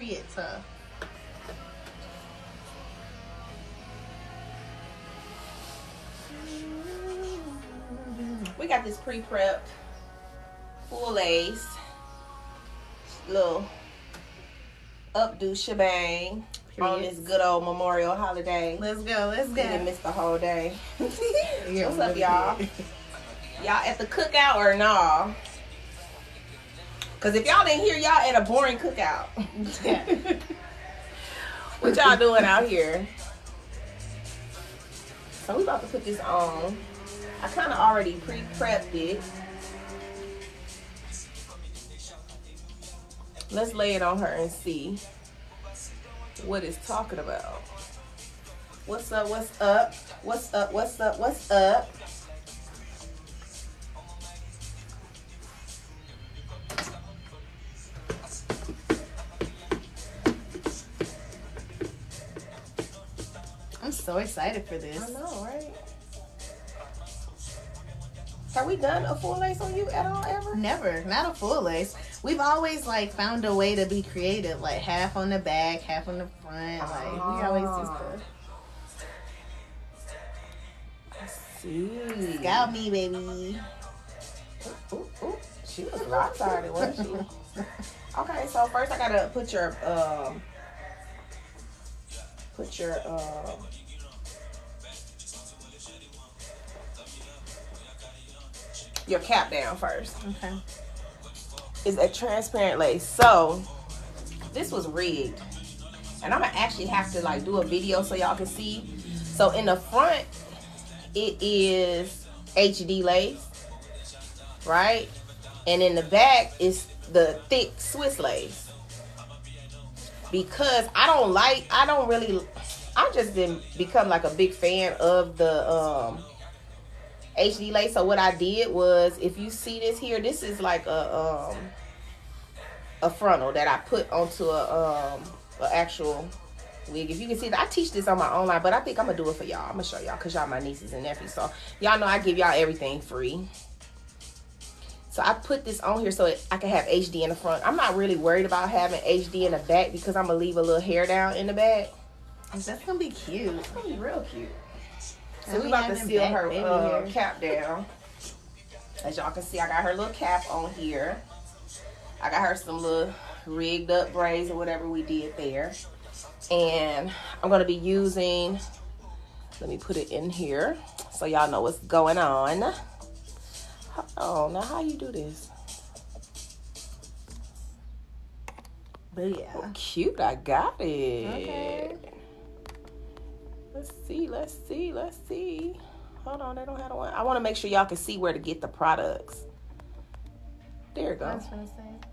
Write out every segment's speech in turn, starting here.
Period. We got this pre-prepped full lace little updo shebang on this good old Memorial holiday. Let's go. Let's go. didn't miss the whole day. Yeah, What's up, y'all? Y'all at the cookout or nah? Cause if y'all didn't hear y'all at a boring cookout, what y'all doing out here? So we about to put this on. I kind of already pre-prepped it. Let's lay it on her and see what it's talking about. What's up? What's up? What's up? What's up? What's up? So excited for this. I know, right? Have we done a full lace on you at all ever? Never, not a full lace. We've always like found a way to be creative, like half on the back, half on the front. Like we always do stuff. See. Scout me, baby. Ooh, ooh. She was lopsided, wasn't she? Okay, so first I gotta put your um put your um your cap down first. Okay. Is a transparent lace. So this was rigged. And I'm gonna actually have to like do a video so y'all can see. So in the front, it is HD lace, right? And in the back is the thick Swiss lace. Because I don't like, I don't really, I've just been become like a big fan of the um HD lace. So what I did was, if you see this here, this is like a um a frontal that I put onto a um a actual wig. If you can see that, I teach this on my own line, but I think I'm gonna do it for y'all. I'm gonna show y'all because y'all my nieces and nephews. So y'all know I give y'all everything free. So I put this on here so I can have HD in the front. I'm not really worried about having HD in the back because I'm gonna leave a little hair down in the back. That's gonna be cute. It's gonna be real cute. So we be about to seal her uh, cap down. As y'all can see, I got her little cap on here. I got her some little rigged up braids or whatever we did there. And I'm gonna be using, let me put it in here so y'all know what's going on. Oh, now how you do this? But yeah. Cute, I got it. Okay. Let's see, let's see, let's see. Hold on, they don't have the one. I want to make sure y'all can see where to get the products. There it goes. was gonna say.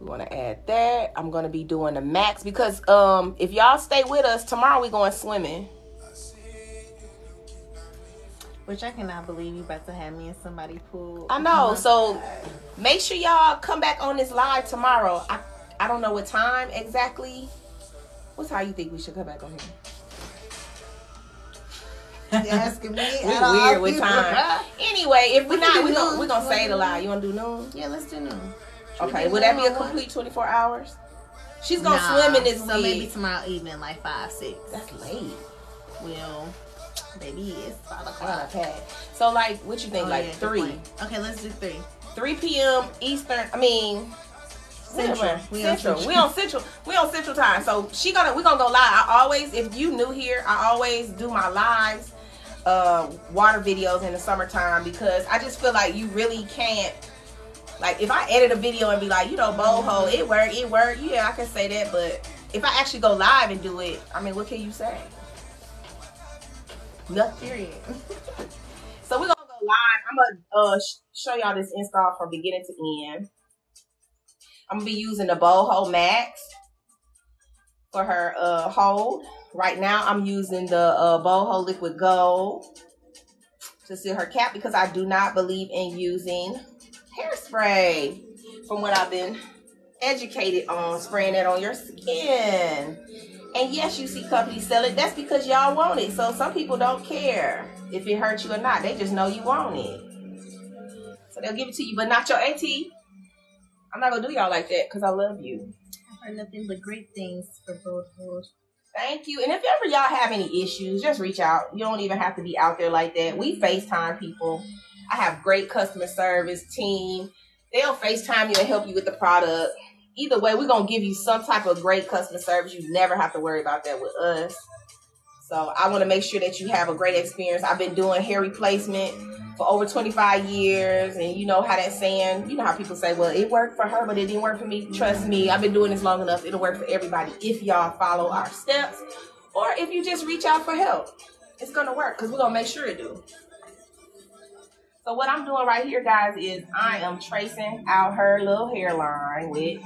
We want to add that. I'm going to be doing the max because um if y'all stay with us tomorrow, we going swimming. Which I cannot believe you about to have me in somebody pool. I know. So make sure y'all come back on this live tomorrow. I I don't know what time exactly. What's how you think we should come back on here? You asking me? We at all? weird with time. Anyway, if we We can not, do we gonna noon. we gonna say We the can lie. do You wanna do noon? Yeah, let's do noon. Should Okay. do Would that be a complete 24 hours? She's gonna Nah, swim in this So wig. maybe tomorrow evening, like five, six. That's late. Well, baby, it's five o'clock. a pad. So like, what you think? Oh, like yeah, three. Okay, let's do three. 3 p.m. Eastern. I mean. Central. whatever. We on Central. Central. We on Central. We on Central time. So she gonna we gonna go live. I always, if you new here, I always do my lives, uh, water videos in the summertime because I just feel like you really can't. Like if I edit a video and be like, you know, boho, it worked, it worked. Yeah, I can say that. But if I actually go live and do it, I mean, what can you say? Nothing. Period. So we're gonna go live. I'm gonna uh, sh- show y'all this install from beginning to end. I'm gonna be using the Bold Hold Maxx for her uh, hold. Right now, I'm using the uh, Bold Hold Liquid Gold to seal her cap because I do not believe in using hairspray. From what I've been educated on, spraying it on your skin. And yes, you see companies sell it. That's because y'all want it. So some people don't care if it hurts you or not. They just know you want it. So they'll give it to you, but not your AT. I'm not gonna do y'all like that because I love you. I've heard nothing but great things for Hold. Thank you. And if ever y'all have any issues, just reach out. You don't even have to be out there like that. We FaceTime people. I have great customer service team. They'll FaceTime you and help you with the product. Either way, we're gonna give you some type of great customer service. You never have to worry about that with us. So I want to make sure that you have a great experience. I've been doing hair replacement for over 25 years, and you know how that saying, you know how people say, well, it worked for her, but it didn't work for me. Trust me, I've been doing this long enough. It'll work for everybody if y'all follow our steps, or if you just reach out for help. It's gonna work because we're gonna make sure it do. So what I'm doing right here, guys, is I am tracing out her little hairline with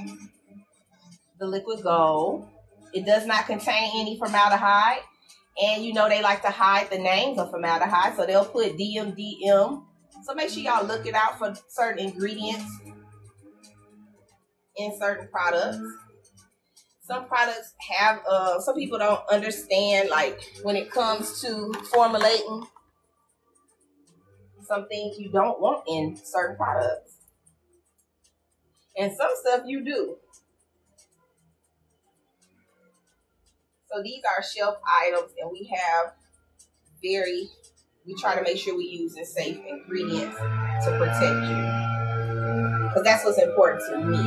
the liquid gold. It does not contain any formaldehyde. And you know they like to hide the names of formaldehyde, so they'll put DMDM. So make sure y'all look it out for certain ingredients in certain products. Some products have uh some people don't understand like when it comes to formulating some things you don't want in certain products. And some stuff you do. So these are shelf items, and we have very, we try to make sure we use the safe ingredients to protect you. Because that's what's important to me.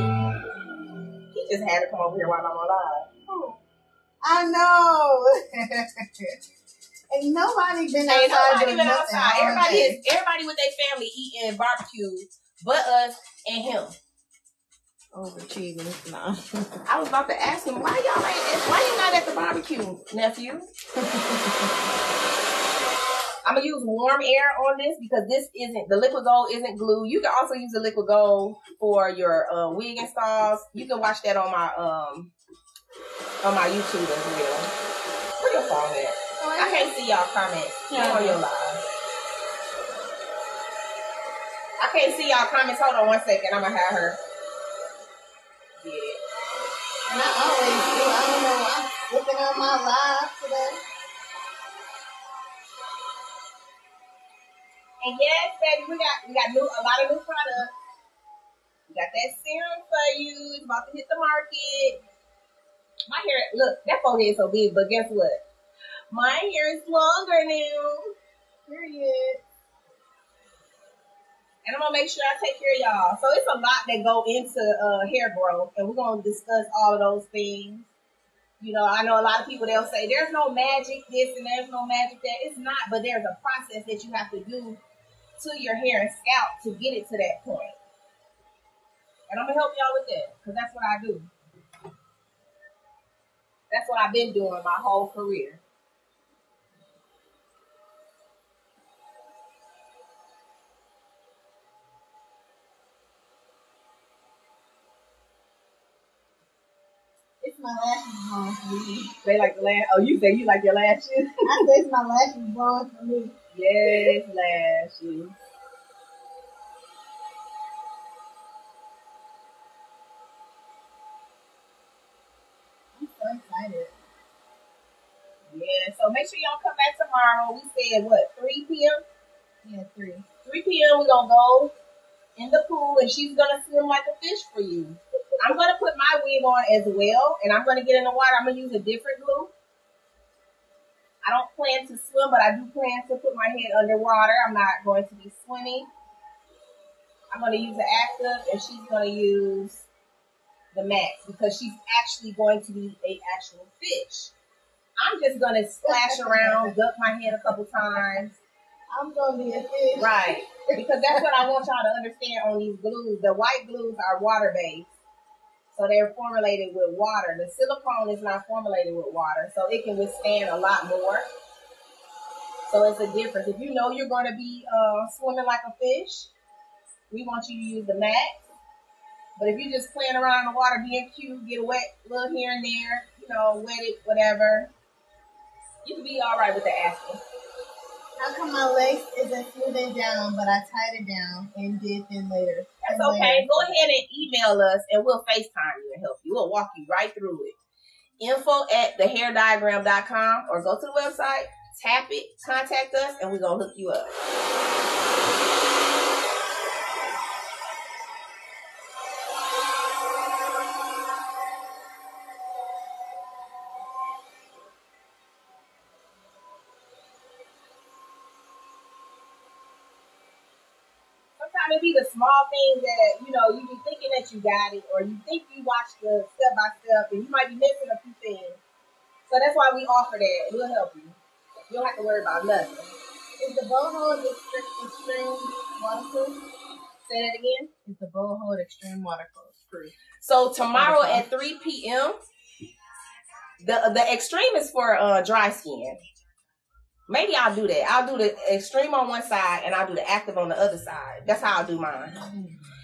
He just had to come over here while I'm alive. live. I know. Ain't nobody been Ain't outside nobody been outside. Everybody is everybody with their family eating barbecue, but us and him. Overachieving. No. I was about to ask him why y'all ain't why you not at the barbecue, nephew. I'm gonna use warm air on this because this isn't the liquid gold isn't glue. You can also use the liquid gold for your uh, wig installs. You can watch that on my um on my YouTube as well. Where your phone at? I can't see y'all comments. Yeah. on your live. I can't see y'all comments. Hold on one second. I'm gonna have her get. And I always do. I don't know. I'm looking on my live today. And yes, baby, we got we got new a lot of new products. We got that serum for you. It's about to hit the market. My hair, look, that forehead is so big, but guess what? My hair is longer now. Period. And I'm gonna make sure I take care of y'all. So it's a lot that go into uh, hair growth, and we're gonna discuss all of those things. You know, I know a lot of people they'll say there's no magic this and there's no magic that. It's not, but there's a process that you have to do to your hair and scalp to get it to that point. And I'm gonna help y'all with that because that's what I do. That's what I've been doing my whole career. My lashes blowing for me. They like the lash. Oh, you say you like your lashes? I say my lashes blowing for me. yes, lashes. I'm so excited. Yeah, so make sure y'all come back tomorrow. We said what, 3 p.m.? Yeah, three. 3 p.m. We're gonna go in the pool and she's gonna swim like a fish for you. I'm gonna put my wig on as well, and I'm gonna get in the water. I'm gonna use a different glue. I don't plan to swim, but I do plan to put my head underwater. I'm not going to be swimming. I'm gonna use the active, and she's gonna use the max because she's actually going to be a actual fish. I'm just gonna splash around, duck my head a couple times. I'm gonna be a fish. Right. Because that's what I want y'all to understand on these glues. The white glues are water based. So they're formulated with water. The silicone is not formulated with water. So it can withstand a lot more. So it's a difference. If you know you're going to be uh, swimming like a fish, we want you to use the max. But if you're just playing around in the water, being cute, get a wet little here and there, you know, wet it, whatever, you can be all right with the aspen. How come my legs isn't smoothing down, but I tied it down and did thin later? That's okay. later. Go ahead and email us and we'll FaceTime you and help you. We'll walk you right through it. Info at thehairdiagram.com or go to the website, tap it, contact us, and we're going to hook you up. sometimes it be the small things that you know you be thinking that you got it, or you think you watched the step by step, and you might be missing a few things. So that's why we offer that. We'll help you. You don't have to worry about nothing. Is the Bold Hold Extreme waterproof? Say that again. Is the Bold Hold Extreme waterproof? So tomorrow at 3 p.m. The the extreme is for uh dry skin. Maybe I'll do that. I'll do the extreme on one side and I'll do the active on the other side. That's how I'll do mine.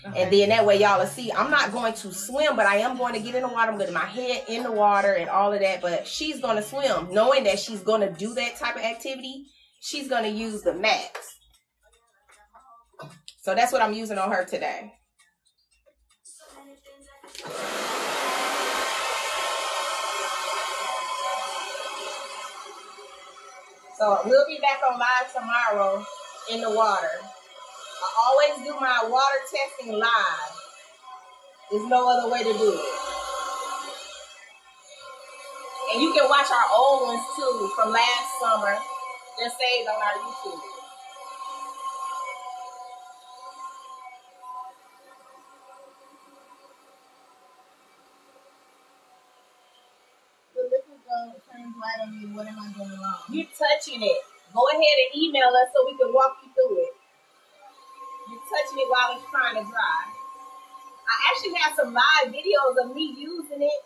Okay. And then that way y'all will see I'm not going to swim, but I am going to get in the water. I'm going to my head in the water and all of that. But she's going to swim, knowing that she's going to do that type of activity. She's going to use the max. So that's what I'm using on her today. So we'll be back on live tomorrow in the water. I always do my water testing live. There's no other way to do it. And you can watch our old ones too from last summer. They're saved on our YouTube. White on me. What am I doing wrong? You're touching it. Go ahead and email us so we can walk you through it. You're touching it while it's trying to dry. I actually have some live videos of me using it.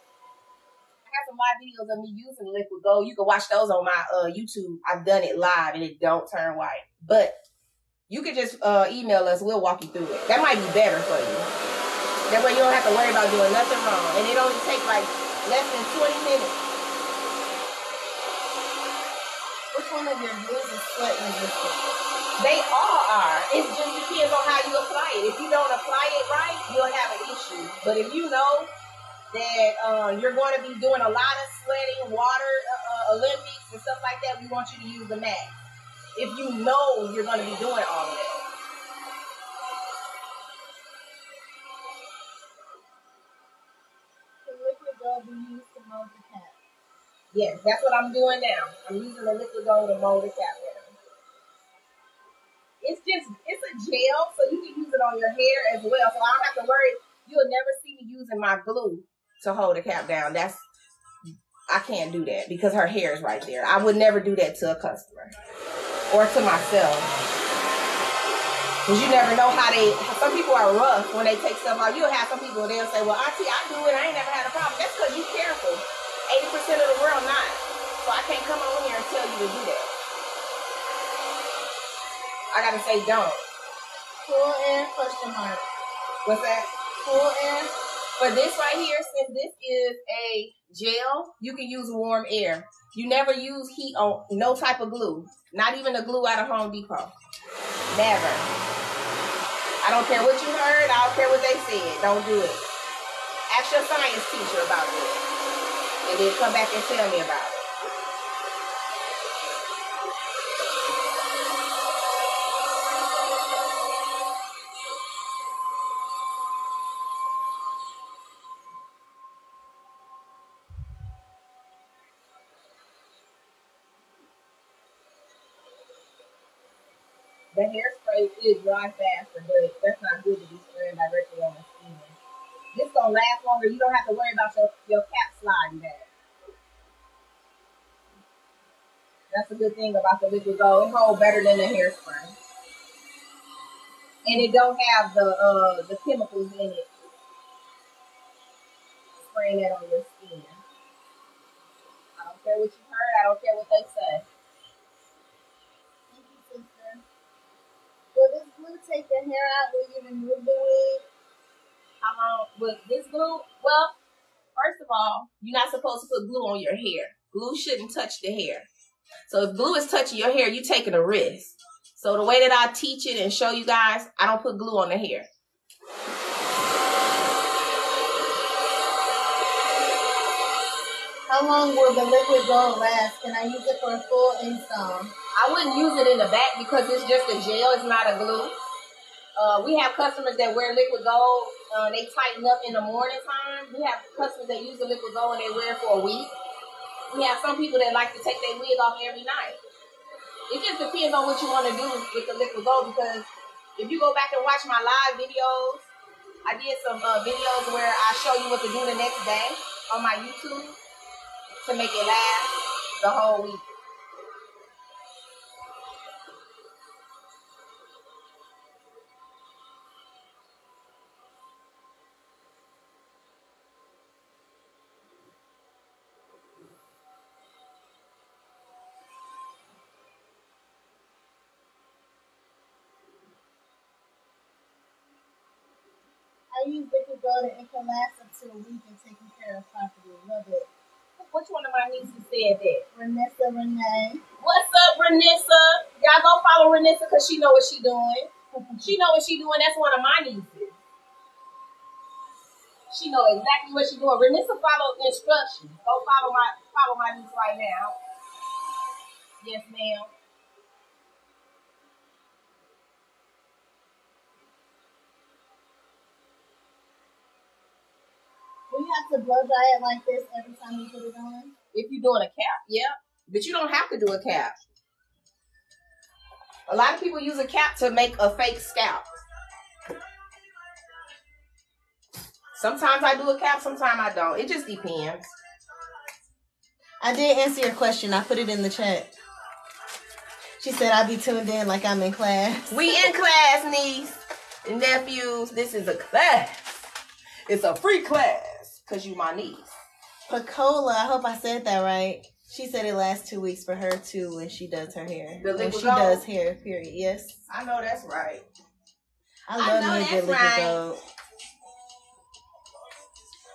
I have some live videos of me using liquid gold. You can watch those on my uh, YouTube. I've done it live and it don't turn white. But you can just uh, email us. We'll walk you through it. That might be better for you. That way you don't have to worry about doing nothing wrong. And it only takes like less than 20 minutes. Which one of your is resistant? They all are. It just depends on how you apply it. If you don't apply it right, you'll have an issue. But if you know that uh, you're going to be doing a lot of sweating, water uh, uh, Olympics and stuff like that, we want you to use the mat. If you know you're going to be doing all of that. Yes, that's what I'm doing now. I'm using the liquid gold to mold the cap now. It's just, it's a gel, so you can use it on your hair as well. So I don't have to worry. You'll never see me using my glue to hold the cap down. That's, I can't do that because her hair is right there. I would never do that to a customer or to myself. Because you never know how they, some people are rough when they take stuff out. You'll have some people, they'll say, well, Auntie, I do it. I ain't never had a problem. That's because you're careful. 80% of the world not. So I can't come on here and tell you to do that. I gotta say don't. Cool air question mark. What's that? Cool air. But this right here, since this is a gel, you can use warm air. You never use heat on no type of glue. Not even the glue out of Home Depot. Never. I don't care what you heard. I don't care what they said. Don't do it. Ask your science teacher about it. And then come back and tell me about it. The hairspray is dry faster, but that's not good to be spraying directly on the gonna last longer. You don't have to worry about your, your cap sliding back. That's a good thing about the liquid gold. It holds better than the hairspray. And it don't have the uh the chemicals in it. Spraying that on your skin. I don't care what you heard, I don't care what they say. Thank you, sister. Will this glue take the hair out? Will you remove the wig? How long with this glue? Well, first of all, you're not supposed to put glue on your hair. Glue shouldn't touch the hair. So if glue is touching your hair, you're taking a risk. So the way that I teach it and show you guys, I don't put glue on the hair. How long will the liquid gold last? Can I use it for a full install? I wouldn't use it in the back because it's just a gel, it's not a glue. Uh, we have customers that wear liquid gold, uh, they tighten up in the morning time. We have customers that use the liquid gold and they wear it for a week. We have some people that like to take their wig off every night. It just depends on what you want to do with the liquid gold because If you go back and watch my live videos, I did some uh, videos where I show you what to do the next day on my YouTube to make it last the whole week. And it can last up to a week and taking care of property. Love it. Which one of my nieces said that? Renessa Renee. What's up, Renessa? Y'all go follow Renessa because she know what she doing. She know what she doing. That's one of my nieces. She know exactly what she doing. Renessa follow instructions. Go follow my follow my niece right now. Yes, ma'am. Have to blow dry it like this every time you put it on? If you're doing a cap, yeah. But you don't have to do a cap. A lot of people use a cap to make a fake scalp. Sometimes I do a cap, sometimes I don't. It just depends. I did answer your question. I put it in the chat. She said I'll be tuned in like I'm in class. We in class, niece and nephews. This is a class. It's a free class because you my niece. Pacola, I hope I said that right. She said it lasts two weeks for her too when she does her hair. The when she gold? does hair, period. Yes. I know that's right. I I love know me a good that's liquid right. gold.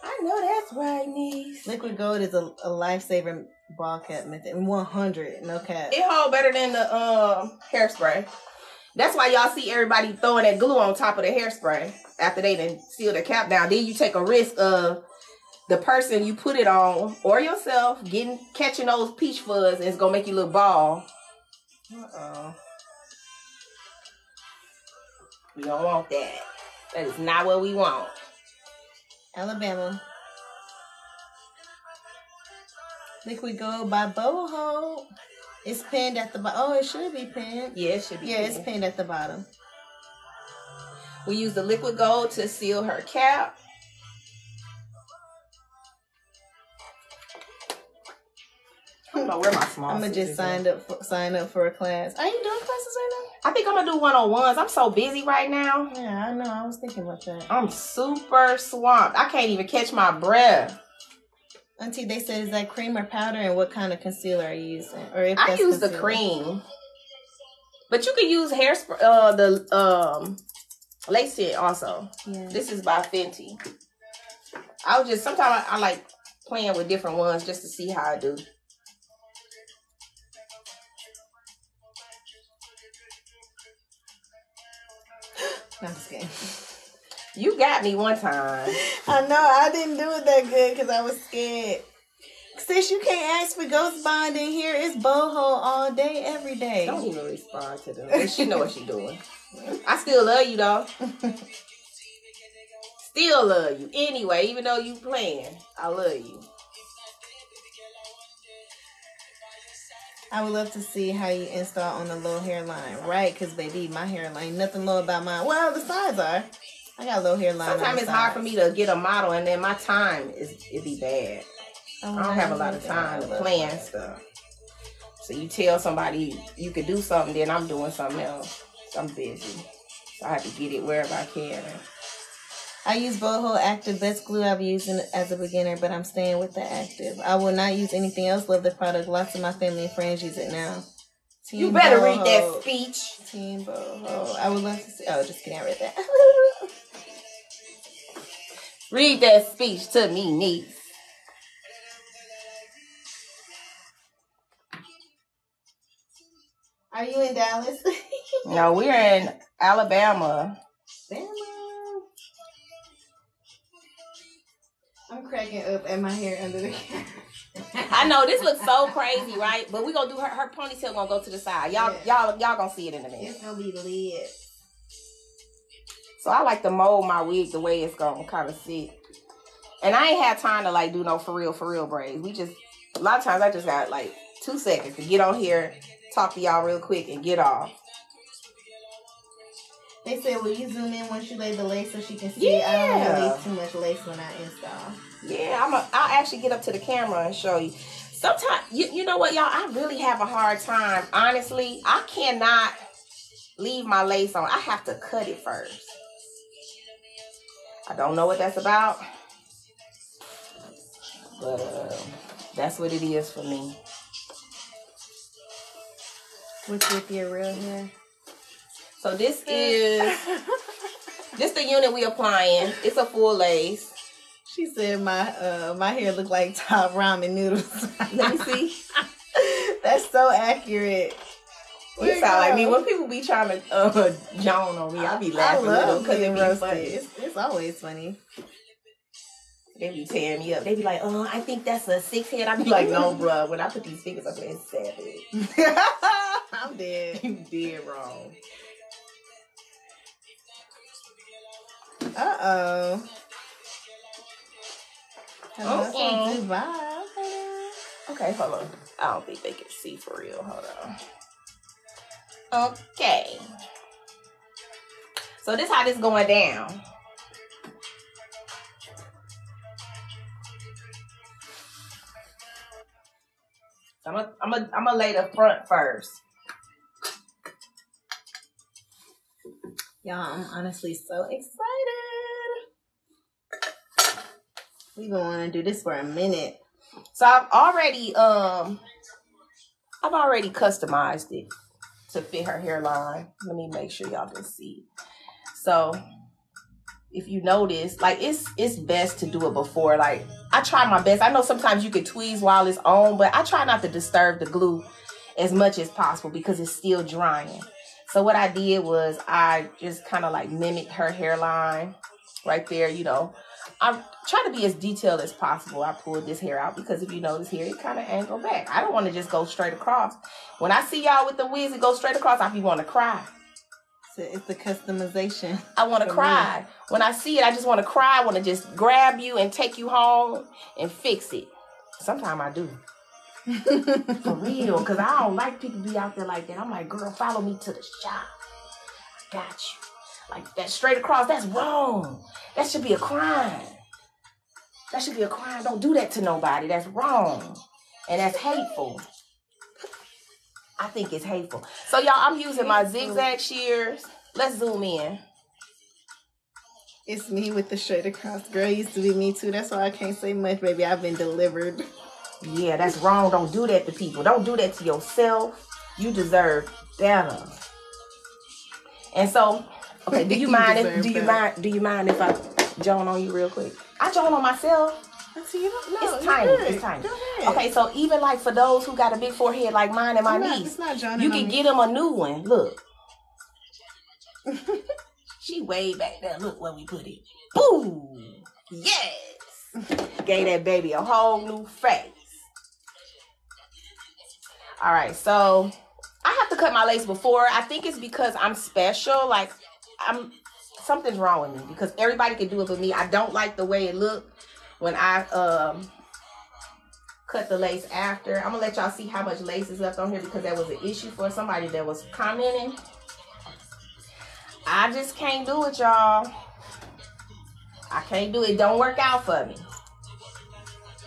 I know that's right, niece. Liquid gold is a, a lifesaver ball cap method. 100, no cap. It hold better than the um hairspray. That's why y'all see everybody throwing that glue on top of the hairspray after they done seal the cap down. Then you take a risk of the person you put it on or yourself getting catching those peach fuzz and it's gonna make you look bald. Uh-oh. We don't want that. That is not what we want. Alabama. Liquid gold by Bold Hold. It's pinned at the bottom. Oh, it should be pinned. Yeah, it should be. Yeah, it's pinned at the bottom. We use the liquid gold to seal her cap. I don't know where my small. I'm gonna just sign up for, sign up for a class. Are you doing classes right now? I think I'm gonna do one on ones. I'm so busy right now. Yeah, I know. I was thinking about that. I'm super swamped. I can't even catch my breath. Auntie, they said is that cream or powder, and what kind of concealer are you using? Or if I use the cream, but you can use hairspray. Uh, the um, lace tint also. Yeah. This is by Fenty. I was just sometimes I, I like playing with different ones just to see how I do. I'm just kidding. You got me one time. I know I didn't do it that good because I was scared. Sis, you can't ask for ghost bond in here. It's boho all day, every day. Don't even respond to them. She know what she doing. I still love you though. Still love you. Anyway, even though you playing, I love you. I would love to see how you install on the low hairline, right? Because baby, my hairline nothing low about mine. Well, the sides are. I got low hairline. Sometimes it's hard for me to get a model, and then my time is it be bad. Oh, I don't have a lot of time to plan stuff. So you tell somebody you could do something, then I'm doing something else. I'm busy, so I have to get it wherever I can. I use Bold Hold Active, best glue I've used in, as a beginner, but I'm staying with the Active. I will not use anything else. Love the product. Lots of my family and friends use it now. Team You better read that speech. Team Bold Hold. I would love to see. Oh, just kidding. I read that. Read that speech to me, niece. Are you in Dallas? No, we're in Alabama. Bama. I'm cracking up at my hair under the camera. I know this looks so crazy, right? But we gonna do her her ponytail gonna go to the side. Y'all, y'all, y'all gonna see it in a minute. It's gonna be lit. So I like to mold my wig the way it's gonna kind of sit. And I ain't had time to like do no for real, for real braids. We just a lot of times I just got like two seconds to get on here, talk to y'all real quick, and get off. They said, will you zoom in once you lay the lace so she can see it? I don't Yeah. want to too much lace when I install. Yeah, I'm. A, I'll actually get up to the camera and show you. Sometimes, you, you know what, y'all? I really have a hard time. Honestly, I cannot leave my lace on. I have to cut it first. I don't know what that's about, but uh, that's what it is for me. What's with your real hair? So this is this the unit we applying. It's a full lace. She said my uh my hair look like top ramen noodles. Let me see. That's so accurate. You sound like me when people be trying to uh, Joan on me. I be laughing I love because it roasted. funny. It's, it's always funny. They be tearing me up. They be like, "Oh, I think that's a six head." I be like, "No, bro. When I put these fingers up there, it's seven. I'm dead. You did wrong." Uh oh. Hello Uh-oh. Dubai. Okay, hold on. I don't think they can see for real. Hold on. Okay. So this how this going down. I'm gonna I'm gonna I'm gonna lay the front first. Y'all, I'm honestly so excited. We gonna wanna do this for a minute. So I've already um I've already customized it to fit her hairline. Let me make sure y'all can see. So if you notice, like it's it's best to do it before. Like I try my best. I know sometimes you can tweeze while it's on, but I try not to disturb the glue as much as possible because it's still drying. So what I did was I just kind of like mimicked her hairline right there, you know. I try to be as detailed as possible. I pulled this hair out because if you notice here, it kind of angled back. I don't want to just go straight across. When I see y'all with the wigs that go straight across, I be want to cry. So it's the customization. I want to For me. cry. When I see it, I just want to cry. I want to just grab you and take you home and fix it. Sometimes I do. For real. Because I don't like people be out there like that. I'm like, girl, follow me to the shop. I got you. Like that straight across, that's wrong. That should be a crime. That should be a crime. Don't do that to nobody. That's wrong. And that's hateful. I think it's hateful. So y'all, I'm using my zigzag shears. Let's zoom in. It's me with the straight across. Girl used to be me too. That's why I can't say much, baby. I've been delivered. Yeah, that's wrong. Don't do that to people. Don't do that to yourself. You deserve better. And so, okay, do you You mind if do you better. mind do you mind if I joan on you real quick? I joan on myself. So you don't know. it's tiny. good. It's tiny. Okay, so even like for those who got a big forehead like mine and my not- niece, it's not Johnny you can get them a new one. Look. she way back there. Look where we put it. Boom. Yes. Gave that baby a whole new face. All right, so I have to cut my lace before. I think it's because I'm special. Like I'm something's wrong with me because everybody can do it but me. I don't like the way it looked when I um cut the lace after. I'm gonna let y'all see how much lace is left on here because that was an issue for somebody that was commenting. I just can't do it, y'all. I can't do it. Don't work out for me.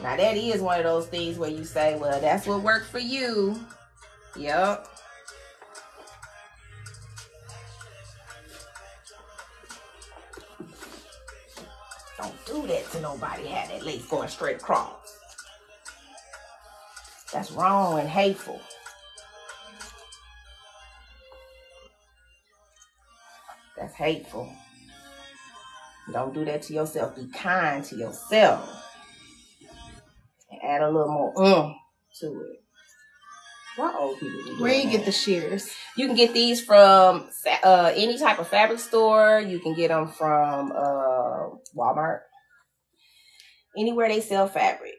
Now that is one of those things where you say, well, that's what worked for you. Yep. Don't do that to nobody. Have that lace going straight across. That's wrong and hateful. That's hateful. Don't do that to yourself. Be kind to yourself. Add a little more um to it. Why old people Where you that? get the shears? You can get these from uh, any type of fabric store. You can get them from uh, Walmart. Anywhere they sell fabric.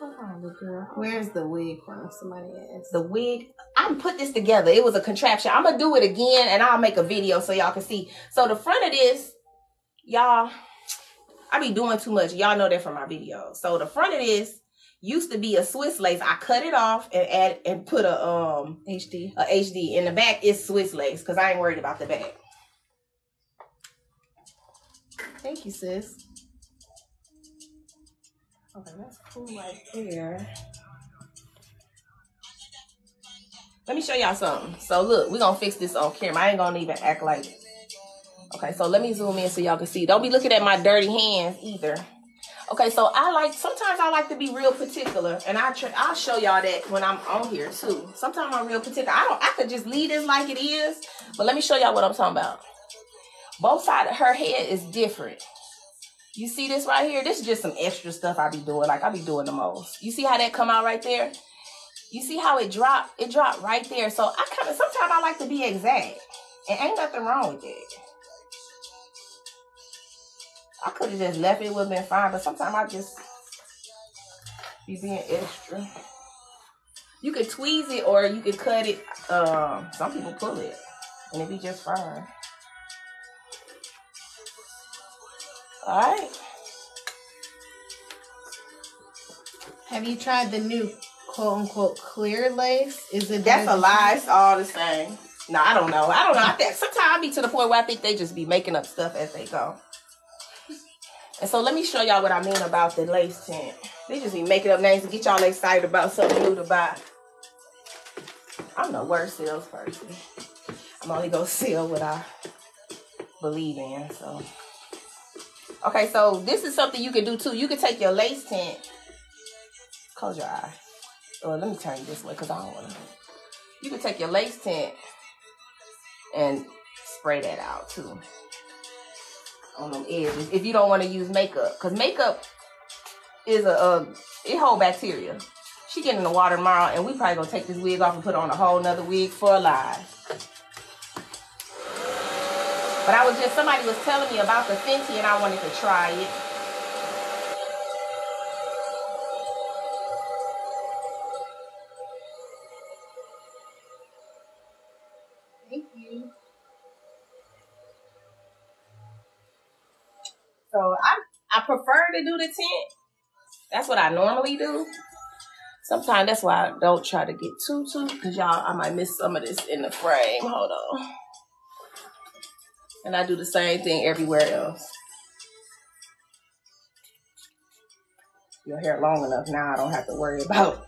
Hold on, girl. Where's the wig from? Somebody asked. The wig, I put this together. It was a contraption. I'm gonna do it again, and I'll make a video so y'all can see. So the front of this, y'all, I be doing too much. Y'all know that from my videos. So the front of this, used to be a Swiss lace. I cut it off and add and put a um HD. a HD. In the back is Swiss lace because I ain't worried about the back. Thank you, sis. Okay, that's cool right there. Let me show y'all something. So look, we're gonna fix this on camera. I ain't gonna even act like Okay, so let me zoom in so y'all can see. Don't be looking at my dirty hands either. Okay, so I like sometimes I like to be real particular, and I tr- I'll show y'all that when I'm on here too. Sometimes I'm real particular. I don't I could just leave this like it is, but let me show y'all what I'm talking about. Both sides of her head is different. You see this right here? This is just some extra stuff I be doing. Like I be doing the most. You see how that come out right there? You see how it dropped? It dropped right there. So I kind of sometimes I like to be exact. And ain't nothing wrong with it. I could have just left it, it would have been fine, but sometimes I just be being extra. You could tweeze it or you could cut it. Um, some people pull it and it'd be just fine. Alright. Have you tried the new quote unquote clear lace? Is it That's a lie. It's all the same. No, I don't know. I don't know. I think sometimes I be to the point where I think they just be making up stuff as they go. And so let me show y'all what I mean about the lace tint. They just be making up names to get y'all excited about something new to buy. I'm the worst salesperson. I'm only gonna sell what I believe in. So okay, so this is something you can do too. You can take your lace tint. Close your eye. Or let me turn you this way because I don't want to. You can take your lace tint and spray that out too on them edges if you don't want to use makeup. Because makeup is a, a it hold bacteria. She getting in the water tomorrow and we probably gonna take this wig off and put on a whole nother wig for a live but i was just somebody was telling me about the fenty and i wanted to try it So I I prefer to do the tint. That's what I normally do. Sometimes that's why I don't try to get too too because y'all I might miss some of this in the frame. Hold on. And I do the same thing everywhere else. Your hair long enough now, I don't have to worry about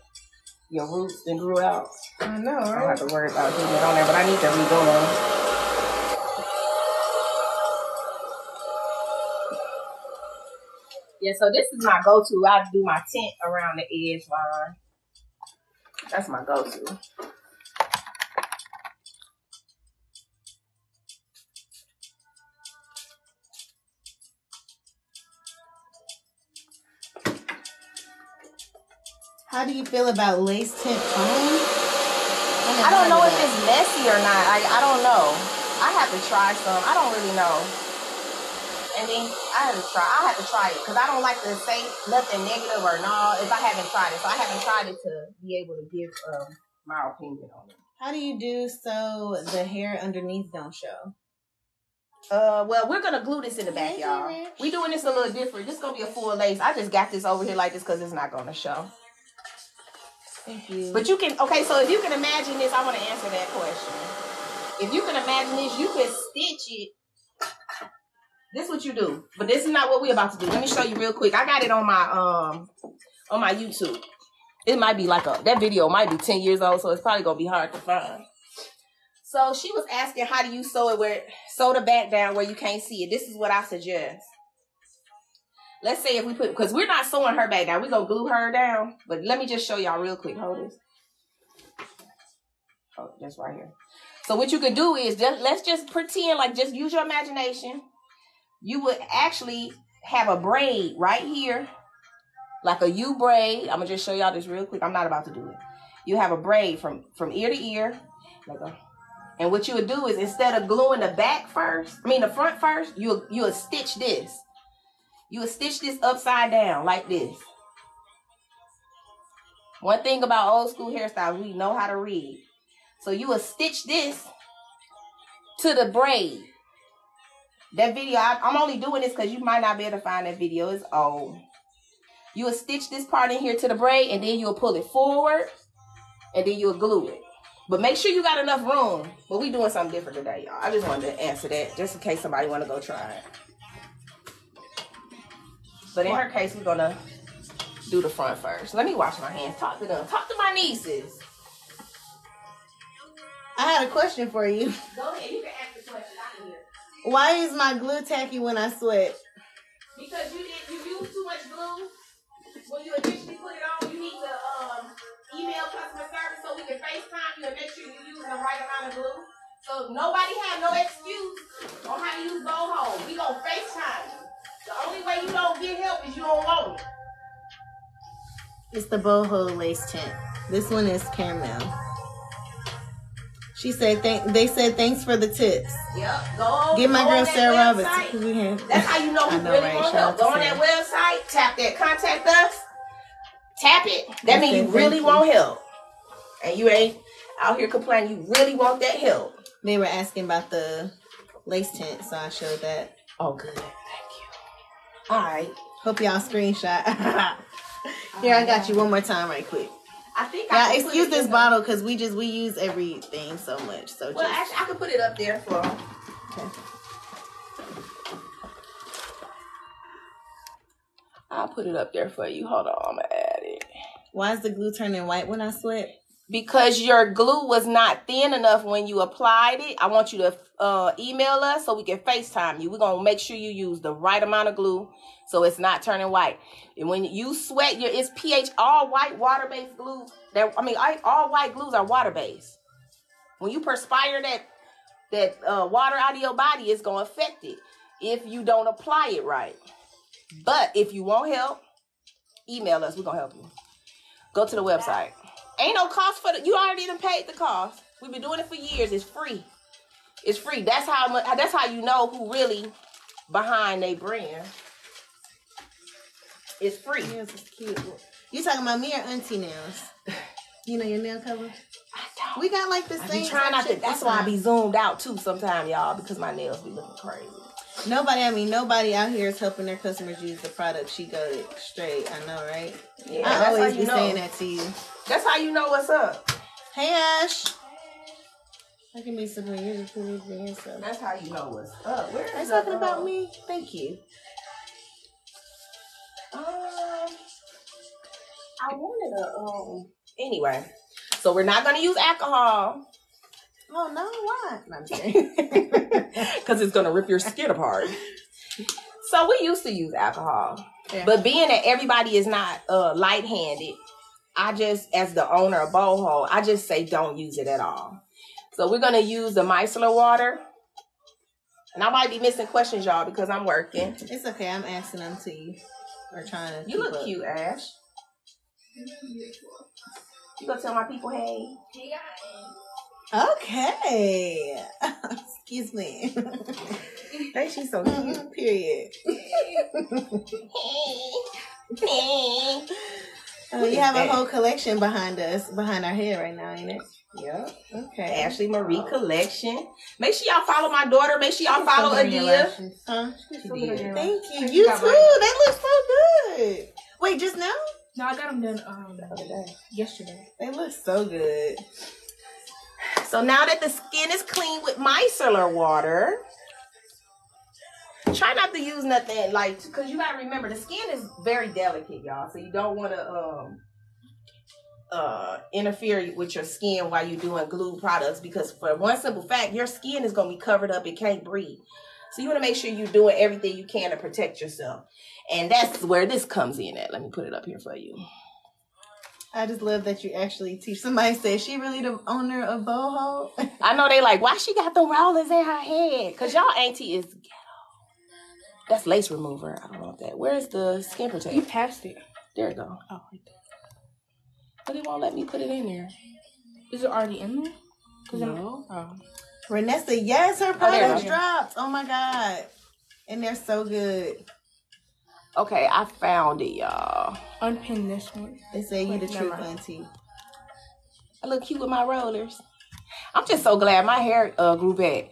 your roots and grew out. I know, I don't have to worry about getting it on there, but I need to redo them. Yeah, so this is my go-to. I do my tint around the edge line. That's my go-to. How do you feel about lace tint foam? I don't know if it's messy or not. I I don't know. I have to try some. I don't really know. And then I have to try. I have to try it because I don't like to say nothing negative or no if I haven't tried it. So I haven't tried it to be able to give um, my opinion on it. How do you do so the hair underneath don't show? Uh, well, we're gonna glue this in the back, y'all. We doing this a little different. This gonna be a full lace. I just got this over here like this because it's not gonna show. Thank you. But you can okay. So if you can imagine this, I want to answer that question. If you can imagine this, you can stitch it. This is what you do, but this is not what we're about to do. Let me show you real quick. I got it on my um on my YouTube. It might be like a that video might be ten years old, so it's probably gonna be hard to find. So she was asking how do you sew it where sew the back down where you can't see it. This is what I suggest. Let's say if we put because we're not sewing her back down, we're gonna glue her down. But let me just show y'all real quick. Hold this. Oh, just right here. So what you could do is just let's just pretend like just use your imagination. You would actually have a braid right here, like a U braid. I'm gonna just show y'all this real quick. I'm not about to do it. You have a braid from from ear to ear, and what you would do is instead of gluing the back first, I mean the front first, you you would stitch this. You would stitch this upside down like this. One thing about old school hairstyles, we know how to read. So you will stitch this to the braid. That video, I, I'm only doing this because you might not be able to find that video. It's old. You will stitch this part in here to the braid, and then you'll pull it forward, and then you'll glue it. But make sure you got enough room. But we doing something different today, y'all. I just wanted to answer that, just in case somebody want to go try it. But in her case, we're gonna do the front first. Let me wash my hands. Talk to them. Talk to my nieces. I had a question for you. Go ahead. You can ask the question. I can hear. Why is my glue tacky when I sweat? Because you did you use too much glue. When you initially put it on, you need to um, email customer service so we can FaceTime you and make sure you're using the right amount of glue. So nobody have no excuse on how to use Bold Hold. We gonna FaceTime you. The only way you don't get help is you don't want it. It's the Bold Hold lace tint. This one is caramel. She said, "Thank." They said, "Thanks for the tips." Yep. Go. Give my go girl Sarah Roberts. website. 'cause we have- That's how you know who know, really right? want help. Go on that website, tap that contact us, tap it. That means you really you. want help. And you ain't out here complaining, you really want that help. They were asking about the lace tint, so I showed that. Oh, good. Thank you. All right. Hope y'all screenshot. Here, I got you one more time, right quick. I think I Yeah, can excuse this bottle because we just we use everything so much. So well, just actually, I could put it up there for. okay. I'll put it up there for you. Hold on, I'm gonna add it. Why is the glue turning white when I sweat? because your glue was not thin enough when you applied it, I want you to uh, email us so we can FaceTime you. We're going to make sure you use the right amount of glue so it's not turning white. And when you sweat, your it's pH, all white water-based glue. That I mean, I- all white glues are water-based. When you perspire that that uh, water out of your body, it's going to affect it if you don't apply it right. But if you want help, email us. We're going to help you. Go to the website. Ain't no cost for the. You already done paid the cost. We've been doing it for years. It's free. It's free. That's how much. That's how you know who really behind they brand. It's free. Is cute. You talking about me or auntie nails? You know your nail cover? We got like the I same. trying not to. That's why I be zoomed out too sometimes, y'all, because my nails be looking crazy. Nobody, I mean, nobody out here is helping their customers use the product. She got it straight. I know, right? Yeah, I always be know. saying that to you. That's how you know what's up. Hey, Ash. I can be some of you to put it in so. That's how you know what's up. Where Are you talking about me? Thank you. Um, I wanted a um. Anyway, so we're not gonna use alcohol. Oh no, why? No, I'm kidding. because it's gonna rip your skin apart. So we used to use alcohol, Yeah. but being that everybody is not uh, light-handed, I just, as the owner of Bold Hold, I just say don't use it at all. So we're gonna use the micellar water, and I might be missing questions, y'all, because I'm working. It's okay. I'm asking them to you or trying to. You look up. cute, Ash. You gonna tell my people, hey? Hey guys. Okay. Excuse me. Hey, she's so cute. Period. hey. Uh, you have a whole collection behind us, behind our head right now, ain't it? Yeah. Okay. Ashley Marie collection. Make sure y'all follow my daughter. Make sure y'all follow Adia. Huh? She did. Thank you. You too. mine. They look so good. Wait, just now? No, I got them done um yesterday. They look so good. So now that the skin is clean with micellar water, try not to use nothing like because you gotta remember the skin is very delicate, y'all. So you don't want to um uh interfere with your skin while you're doing glue products because for one simple fact, your skin is gonna be covered up It can't breathe. So you want to make sure you're doing everything you can to protect yourself. And that's where this comes in at. Let me put it up here for you. I just love that you actually teach. Somebody said she really the owner of Bold Hold. I know they like, why she got the rollers in her head? Cause y'all auntie is ghetto. That's lace remover. I don't want that. Where's the skin You passed it. There it go. Oh, right there. But it won't let me put it in there. Is it already in there? 'Cause I'm- No. Oh. Renessa, yes, her there products you dropped. Oh my god. And they're so good. Okay, I found it, y'all. Unpin this one. They say you the truth, auntie. I look cute with my rollers. I'm just so glad my hair uh, grew back.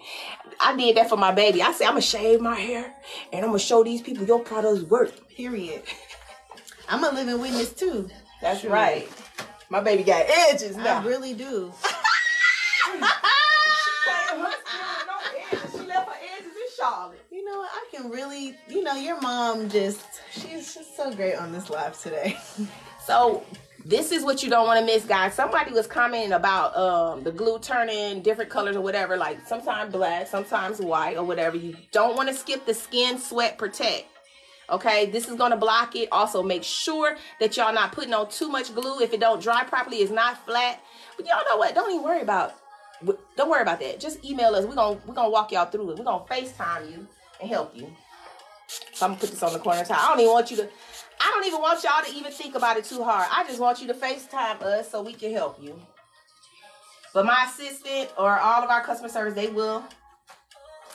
I did that for my baby. I said I'm gonna shave my hair and I'm gonna show these people your products work. Period. I'm a living witness too. That's Sure. right. My baby got edges I really do. She left her edges in Charlotte. You know, what? I can really, you know, your mom just, she's just so great on this live today. So this is what you don't want to miss, guys. Somebody was commenting about um, the glue turning different colors or whatever, like sometimes black, sometimes white or whatever. You don't want to skip the skin sweat protect. Okay, this is gonna block it. Also, make sure that y'all not putting on too much glue. If it don't dry properly, it's not flat. But y'all know what? Don't even worry about. Don't worry about that. Just email us. We're gonna we're gonna walk y'all through it. We're gonna FaceTime you and help you. So I'm gonna put this on the corner tile. I don't even want you to. I don't even want y'all to even think about it too hard. I just want you to FaceTime us so we can help you. But my assistant or all of our customer service, they will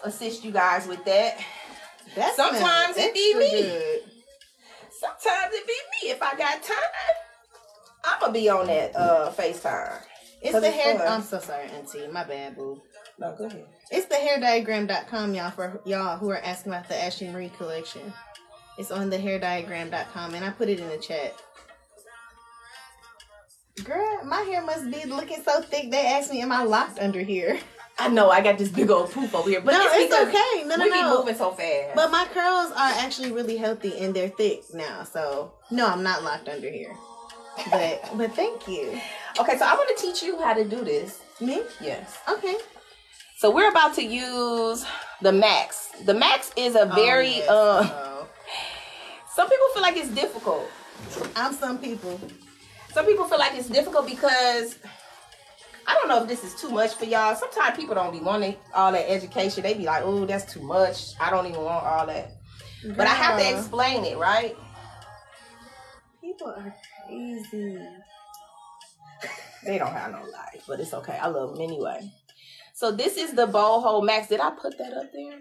assist you guys with that. That Sometimes it be me. good. Sometimes it be me if I got time. I'm gonna be on that uh FaceTime. It's the it's hair. fun. I'm so sorry, Auntie. My bad, boo. No, go ahead. It's the hairdiagram.com, y'all, for y'all who are asking about the Ashley Marie collection. It's on the hairdiagram.com, and I put it in the chat. Girl, my hair must be looking so thick. They asked me, "Am I locked under here?" I know I got this big old poof over here, but no, it's because okay. No, no, we be no. moving so fast. But my curls are actually really healthy and they're thick now. So no, I'm not locked under here. But but thank you. okay, so I want to teach you how to do this. Me? Yes. Okay. So we're about to use the Maxx. The Maxx is a very Oh, yes. uh Oh. some people feel like it's difficult. I'm some people. Some people feel like it's difficult because I don't know if this is too much for y'all. Sometimes people don't be wanting all that education. They be like, "Oh, that's too much. I don't even want all that." But I have to explain it, right? People are crazy. They don't have no life, but it's okay. I love them anyway. So this is the Bold Hold Maxx. Did I put that up there?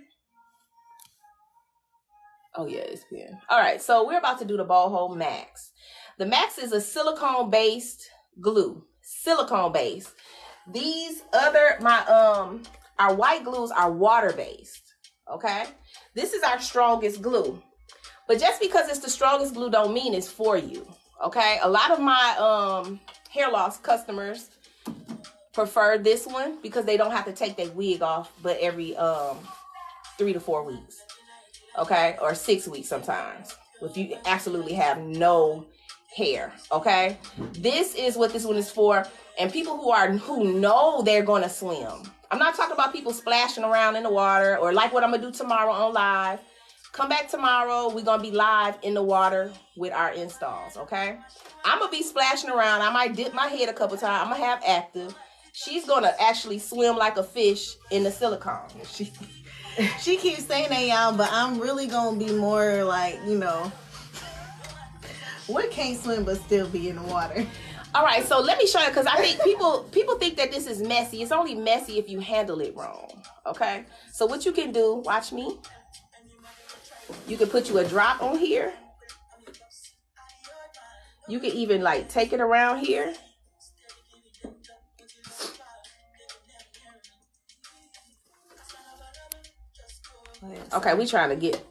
Oh yeah, it's here. All right, so we're about to do the Bold Hold Maxx. The Maxx is a silicone based glue. Silicone based. These other my um our white glues are water based. Okay? This is our strongest glue. But just because it's the strongest glue don't mean it's for you. Okay? A lot of my um hair loss customers prefer this one because they don't have to take their wig off but every um three to four weeks okay or six weeks sometimes if you absolutely have no hair okay? This is what this one is for. And people who are who know they're gonna swim. I'm not talking about people splashing around in the water or like what i'm gonna do tomorrow on live. Come back tomorrow we're gonna be live in the water with our installs okay? I'm gonna be splashing around. I might dip my head a couple times. I'm gonna have active. She's gonna actually swim like a fish in the silicone. She, she keeps saying that, y'all, but I'm really gonna be more like, you know, what can't swim but still be in the water. All right, so let me show you because I think people people think that this is messy. It's only messy if you handle it wrong. Okay, so what you can do, watch me. You can put you a drop on here. You can even like take it around here. Okay, we trying to get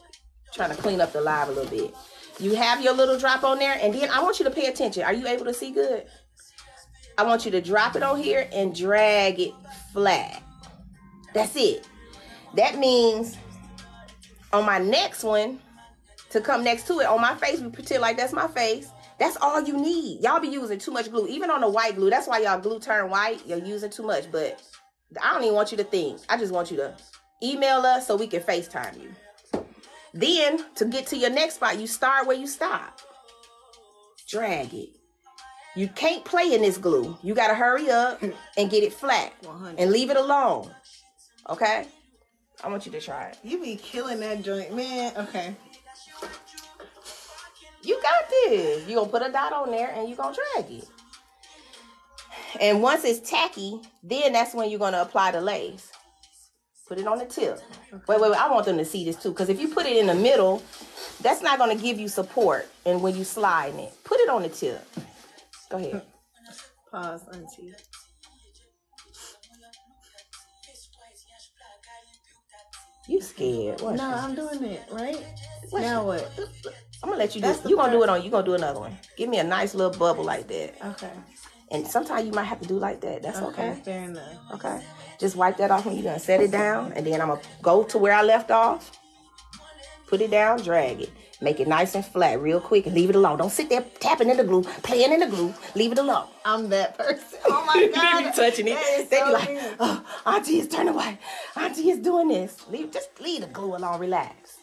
trying to clean up the live a little bit. You have your little drop on there, and then I want you to pay attention. Are you able to see good? I want you to drop it on here and drag it flat. That's it. That means on my next one, to come next to it, on my face, we pretend like that's my face. That's all you need. Y'all be using too much glue, even on the white glue. That's why y'all glue turn white. You're using too much, but I don't even want you to think. I just want you to email us so we can FaceTime you. Then to get to your next spot, you start where you stop. Drag it. You can't play in this glue. You gotta hurry up and get it flat 100. and leave it alone. Okay? I want you to try it. You be killing that joint, man. Okay. You got this. you gonna put a dot on there and you gonna drag it. And once it's tacky, then that's when you're gonna apply the lace. Put it on the tip. Wait, wait, wait. I want them to see this too. Because if you put it in the middle, that's not gonna give you support. And when you slide it, put it on the tip. Go ahead. Pause, auntie. You scared? What? No, I'm doing it right. What now you- what? I'm gonna let you do. That's You gonna do it on. You gonna do another one. Give me a nice little bubble like that. Okay. And sometimes you might have to do like that. That's Okay. okay. Fair enough. Okay. Just wipe that off when you're gonna set it down, and then I'm gonna go to where I left off. Put it down, drag it, make it nice and flat, real quick, and leave it alone. Don't sit there tapping in the glue, playing in the glue. Leave it alone. I'm that person. Oh my they god. be touching it. They so be like, weird. oh, Auntie is turning away. Auntie is doing this. Leave, just leave the glue alone. Relax.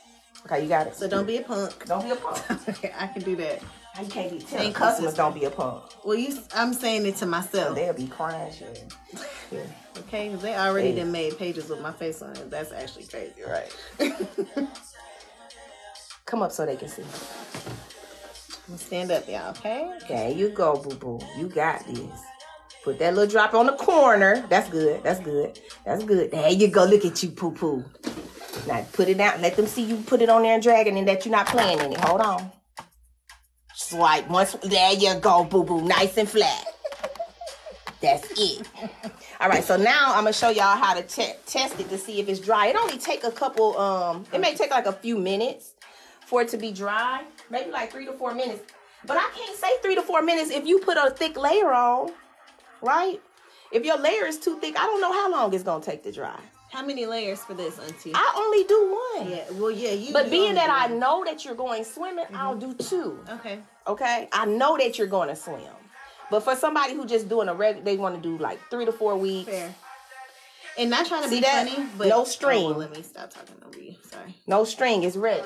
Okay, you got it. So don't be a punk. don't be a punk. Okay, I can do that. You can't be telling customers don't be a punk. Well, you, I'm saying it to myself. They'll be crying shit. Yeah. Okay, 'Cause they already Hey. done made pages with my face on it. That's actually crazy. Right. Come up so they can see. Stand up, y'all. Okay. Okay, you go, boo boo. You got this. Put that little drop on the corner. That's good. That's good. That's good. There you go. Look at you, poo poo. Now put it out. Let them see you put it on there and drag it, and that you're not playing in it. Hold on. Swipe once. There you go, boo boo. Nice and flat. That's it. All right, so now I'm gonna show y'all how to te- test it to see if it's dry. It only take a couple. Um, it may take like a few minutes for it to be dry, maybe like three to four minutes. But I can't say three to four minutes if you put a thick layer on, right? If your layer is too thick, I don't know how long it's gonna take to dry. How many layers for this, Auntie? I only do one. yeah. Well, yeah. You. But you being that I one. know that you're going swimming, I'll Mm-hmm. do two. Okay. Okay, I know that you're going to swim. But for somebody who just doing a reg, they want to do like three to four weeks. Fair. And not trying to See be that? funny, but No Oh, string. well, let me stop talking over you. Sorry. No string is ready.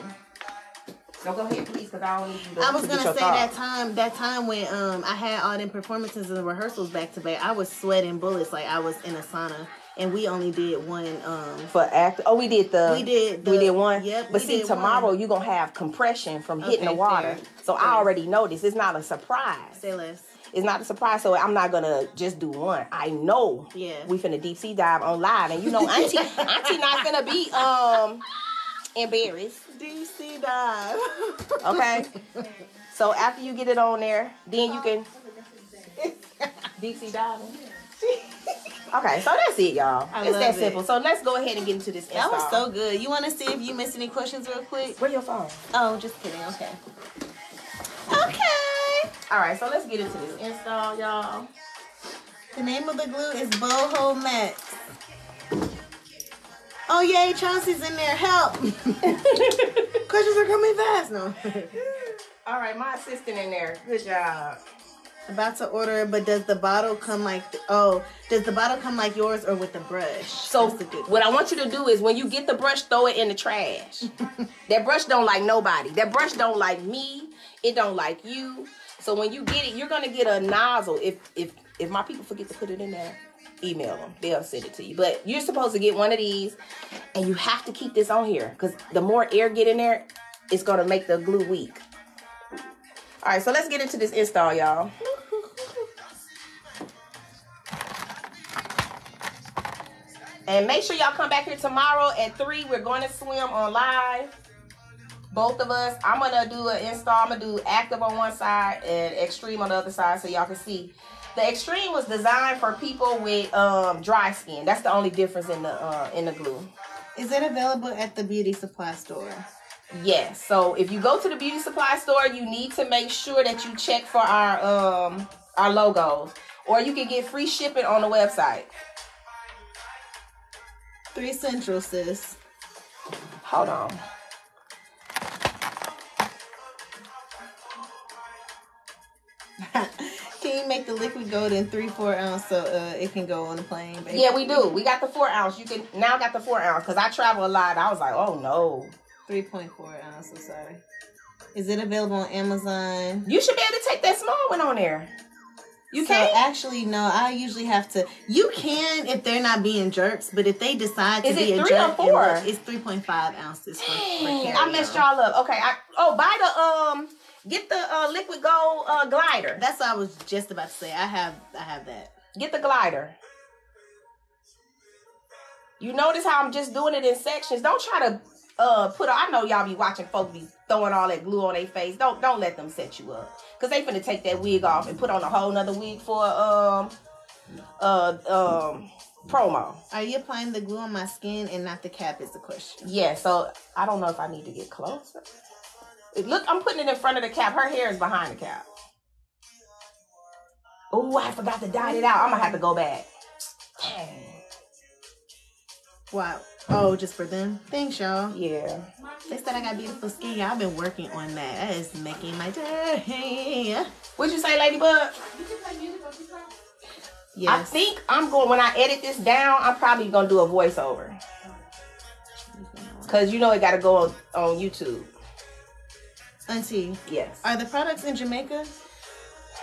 So go ahead, please, because I don't need you to I was gonna say thought. that time, that time when um I had all them performances and rehearsals back to back, I was sweating bullets like I was in a sauna, and we only did one. Um, for act. Oh, we did the. We did we did one. yep, But see, tomorrow one. you're gonna have compression from hitting the water. fair, So fair. I already know this. It's not a surprise. say less. It's not a surprise. So I'm not gonna just do one. I know. Yeah. We finna deep sea dive on live, and you know, Auntie, Auntie not gonna be um embarrassed. Deep sea dive. Okay. so after you get it on there, then you can deep sea diving. Okay, so that's it, y'all. I it's that it. simple. So let's go ahead and get into this. That was so good. You want to see if you missed any questions real quick? Where your phone? Oh, just kidding. Okay. Okay. All right, so let's get into this install, y'all. The name of the glue is Bold Hold Maxx. Oh yay, Chauncey's in there. Help! Questions are coming fast. No. All right, my assistant in there. Good job. About to order, but does the bottle come like? Oh, does the bottle come like yours or with the brush? So what I want you to do is when you get the brush, throw it in the trash. that brush don't like nobody. That brush don't like me. It don't like you. So when you get it, you're gonna get a nozzle. If if if my people forget to put it in there, email them. They'll send it to you. But you're supposed to get one of these, and you have to keep this on here because the more air get in there, it's gonna make the glue weak. All right, so let's get into this install, y'all. And make sure y'all come back here tomorrow at 3. We're going to swim on live. Both of us. I'm going to do an install. I'm going to do active on one side and extreme on the other side so y'all can see. The extreme was designed for people with um, dry skin. That's the only difference in the uh, in the glue. Is it available at the beauty supply store? Yes. So if you go to the beauty supply store, you need to make sure that you check for our um our logos. Or you can get free shipping on the website. Three Central, sis. Hold on. Can you make the liquid gold in three, four ounce so uh, it can go on the plane? Baby? Yeah, we do. We got the four ounce. You can now got the four ounce because I travel a lot. I was like, oh no. 3.4 ounce, I'm sorry. Is it available on Amazon? You should be able to take that small one on there. You so can't. actually, no. I usually have to. You can if they're not being jerks, but if they decide to Is be it a three or jerk, and four? it's three point five ounces for, for Dang. I messed y'all up. Okay. I, oh, buy the um, get the uh, liquid gold uh, glider. That's what I was just about to say. I have, I have that. Get the glider. You notice how I'm just doing it in sections. Don't try to uh put. I know y'all be watching folks be throwing all that glue on their face. Don't don't let them set you up. Cause they finna take that wig off and put on a whole nother wig for um uh um promo. Are you applying the glue on my skin and not the cap? Is the question. Yeah, so I don't know if I need to get closer. Look, I'm putting it in front of the cap. Her hair is behind the cap. Oh, I forgot to dye it out. I'm gonna have to go back. Dang. Wow. Oh, just for them. Thanks, y'all. Yeah. They said I got beautiful skin. I've been working on that. That is making my day. What'd you say, Ladybug? Yes. I think I'm going when I edit this down. I'm probably gonna do a voiceover because you know it got to go on, on YouTube. Auntie, Yes, are the products in Jamaica?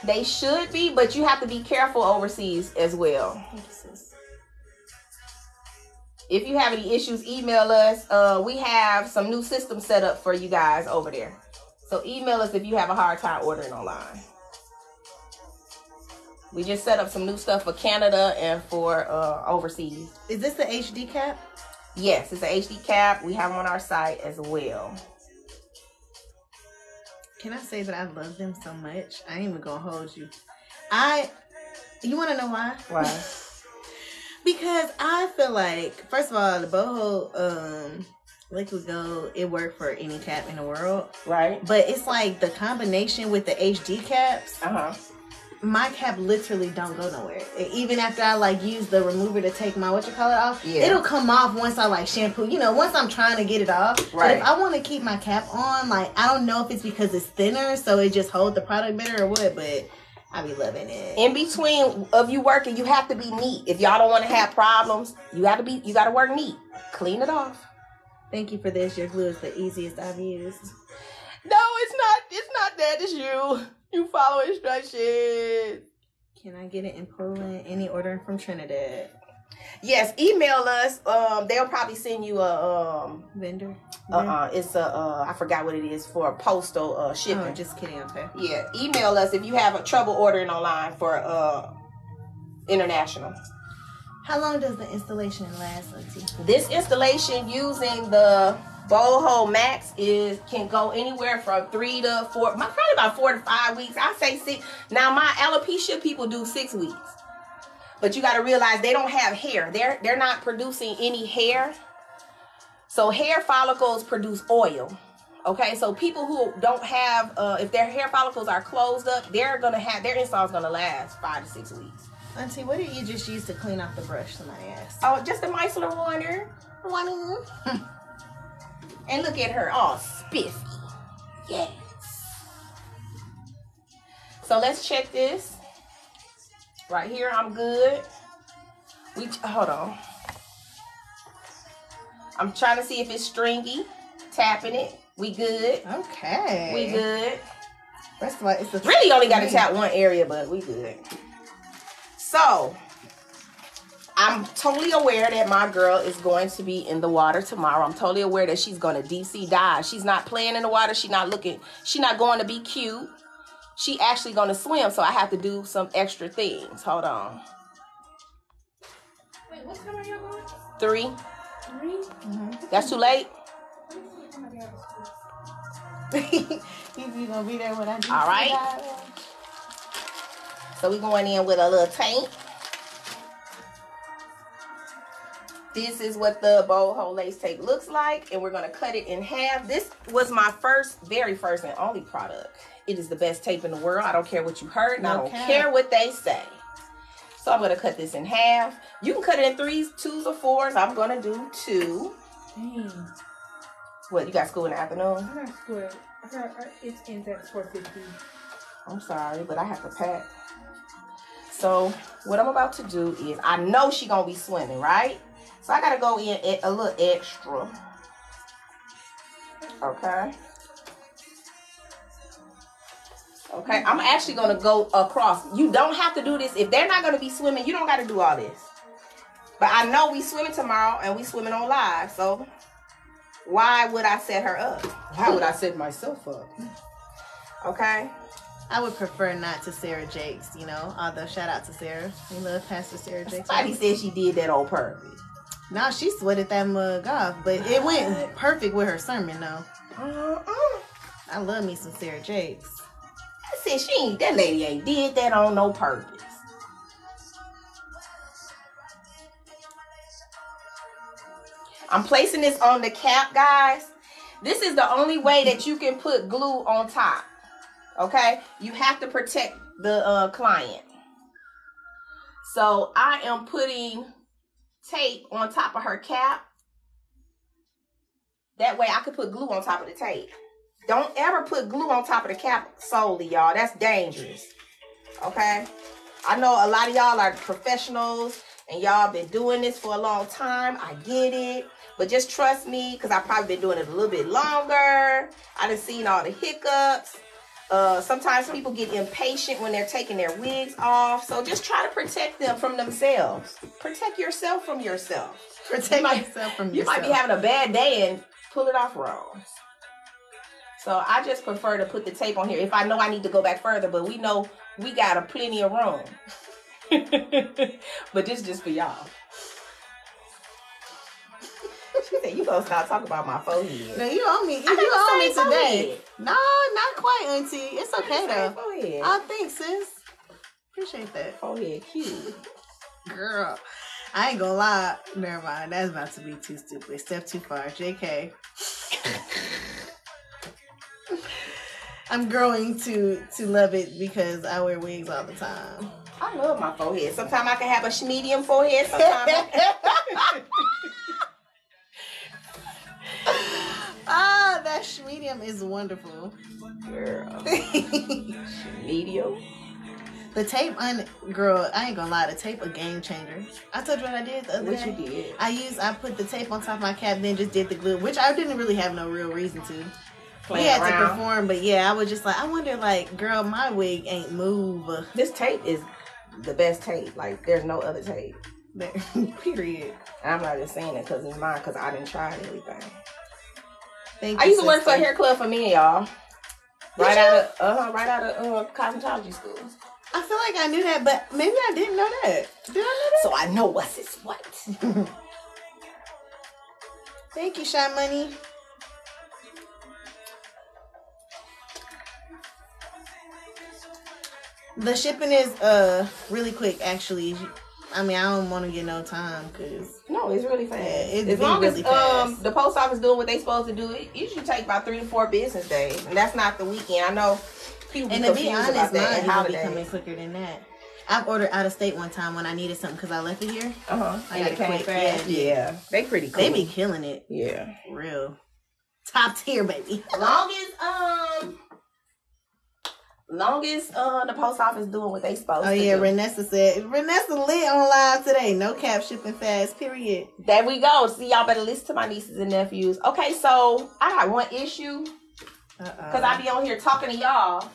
they should be, but you have to be careful overseas as well. Thank you, sis. If you have any issues, email us. Uh, we have some new systems set up for you guys over there. So email us if you have a hard time ordering online. We just set up some new stuff for Canada and for uh, overseas. Is this the HD cap? Yes, it's a HD cap. We have them on our site as well. Can I say that I love them so much? I ain't even gonna hold you. I, you want to know why? Why? Because I feel like, first of all, the Bold Hold um liquid gold it worked for any cap in the world, right? but it's like the combination with the HD caps. Uh huh. My cap literally don't go nowhere. Even after I like use the remover to take my what you call it off, Yeah. it'll come off once I like shampoo. You know, once I'm trying to get it off. But Right. if I want to keep my cap on, like I don't know if it's because it's thinner, so it just hold the product better or what. But I be loving it. In between of you working, you have to be neat. If y'all don't want to have problems, you got to be. You got to work neat. Clean it off. Thank you for this. Your glue is the easiest I've used. No, it's not. It's not that. It's you. You follow instructions. Can I get it in Poland? Any ordering from Trinidad? Yes, email us. Um, they'll probably send you a um. Vendor? Uh, uh it's a uh. I forgot what it is for a postal uh shipping. Oh, just kidding. Okay. Yeah, email us if you have a trouble ordering online for uh international. How long does the installation last, Auntie? This installation using the Bold Hold Maxx is can go anywhere from three to four, probably about four to five weeks. I say six. Now my alopecia people do six weeks, but you got to realize they don't have hair. They're they're not producing any hair. So hair follicles produce oil. Okay, so people who don't have, uh, if their hair follicles are closed up, they're gonna have their install is gonna last five to six weeks. Auntie, what did you just use to clean off the brush? Somebody asked. Oh, just a micellar water. And look at her, all spiffy. Yes. So let's check this. Right here, I'm good. We hold on. I'm trying to see if it's stringy. Tapping it. We good. Okay. We good. Of all, it's Really only got to tap one area, but we good. So, I'm totally aware that my girl is going to be in the water tomorrow. I'm totally aware that she's going to deep sea dive. She's not playing in the water. She's not looking. She's not going to be cute. She actually going to swim. So I have to do some extra things. Hold on. Wait, what time are y'all going? Three. 3 mm-hmm. That's too late. you, you gonna be there when I do All right. So we going in with a little tank. This is what the Bold Hold lace tape looks like, and we're gonna cut it in half. This was my first, very first and only product. It is the best tape in the world. I don't care what you heard, and I don't care what they say. So I'm gonna cut this in half. You can cut it in threes, twos, or fours. I'm gonna do two. Dang. What, you got school in the afternoon? I got school. I got, I, it's ends at 4.50. I'm sorry, but I have to pack. So what I'm about to do is, I know she gonna be swimming, right? So I gotta go in a little extra. Okay. Okay, I'm actually gonna go across. You don't have to do this if they're not gonna be swimming. You don't got to do all this. But I know we swimming tomorrow and we swimming on live. So why would I set her up? Why would I set myself up? Okay. I would prefer not to Sarah Jakes, you know. Although shout out to Sarah, we love Pastor Sarah Jakes. Somebody said she did that on purpose. No, she sweated that mug off, but it went perfect with her sermon though. Uh-uh. I love me some Sarah Jakes. I said she ain't that lady ain't did that on no purpose. I'm placing this on the cap, guys. This is the only way that you can put glue on top. Okay? You have to protect the uh, client. So I am putting tape on top of her cap. That way I could put glue on top of the tape. Don't ever put glue on top of the cap solely, y'all. That's dangerous. Okay? I know a lot of y'all are professionals and y'all been doing this for a long time. I get it. But just trust me, because I've probably been doing it a little bit longer. I done seen all the hiccups. Uh, sometimes people get impatient when they're taking their wigs off. So just try to protect them from themselves. Protect yourself from yourself. Protect You might- yourself from You yourself. You might be having a bad day and pull it off wrong. So I just prefer to put the tape on here if I know I need to go back further, but we know we got a plenty of room. but this just for y'all. She said, you gonna stop talking about my forehead. No, you owe me. You I never owe me today. forehead. No, not quite, Auntie. It's okay though. Forehead. Oh, I think, sis. Appreciate that, Forehead cute. girl. I ain't gonna lie. Never mind. That's about to be too stupid. Step too far. Jk. I'm growing to to love it because I wear wigs all the time. I love my forehead. Sometimes I can have a medium forehead. Sometimes I- ah, that medium is wonderful. girl. Medium. the tape on girl, I ain't gonna lie, the tape a game changer. I told you what I did the other What day. you did? I used I put the tape on top of my cap, then just did the glue, which I didn't really have no real reason to. We Playing had to perform, but yeah, I was just like, I wonder, like, girl, my wig ain't move. This tape is the best tape. Like, there's no other tape. Period. And I'm not just saying it because it's mine, because I didn't try everything. Thank I you, used to work for a hair club for men, y'all. Did Right you? out of uh huh, right out of uh, cosmetology school. I feel like I knew that, but maybe I didn't know that. Did I know that? So I know what's is what. Thank you, Shy Money. The shipping is uh really quick, actually. I mean, I don't want to get no time because No, it's really fast. Yeah, it's as long really as um the post office doing what they supposed to do, it usually take about three to four business days, and that's not the weekend. I know people And to be honest, mine and even be coming quicker than that. I've ordered out of state one time when I needed something because I left it here. Uh huh. I got it it quick, fast. yeah. Yeah. they pretty cool. They be killing it, yeah. real top tier, baby. long as um long as uh the post office doing what they supposed to Oh to yeah, do. Renessa said Renessa lit on live today. No cap shipping fast. Period. there we go. See y'all better listen to my nieces and nephews. Okay, so I got one issue because Uh-uh. I be on here talking to y'all.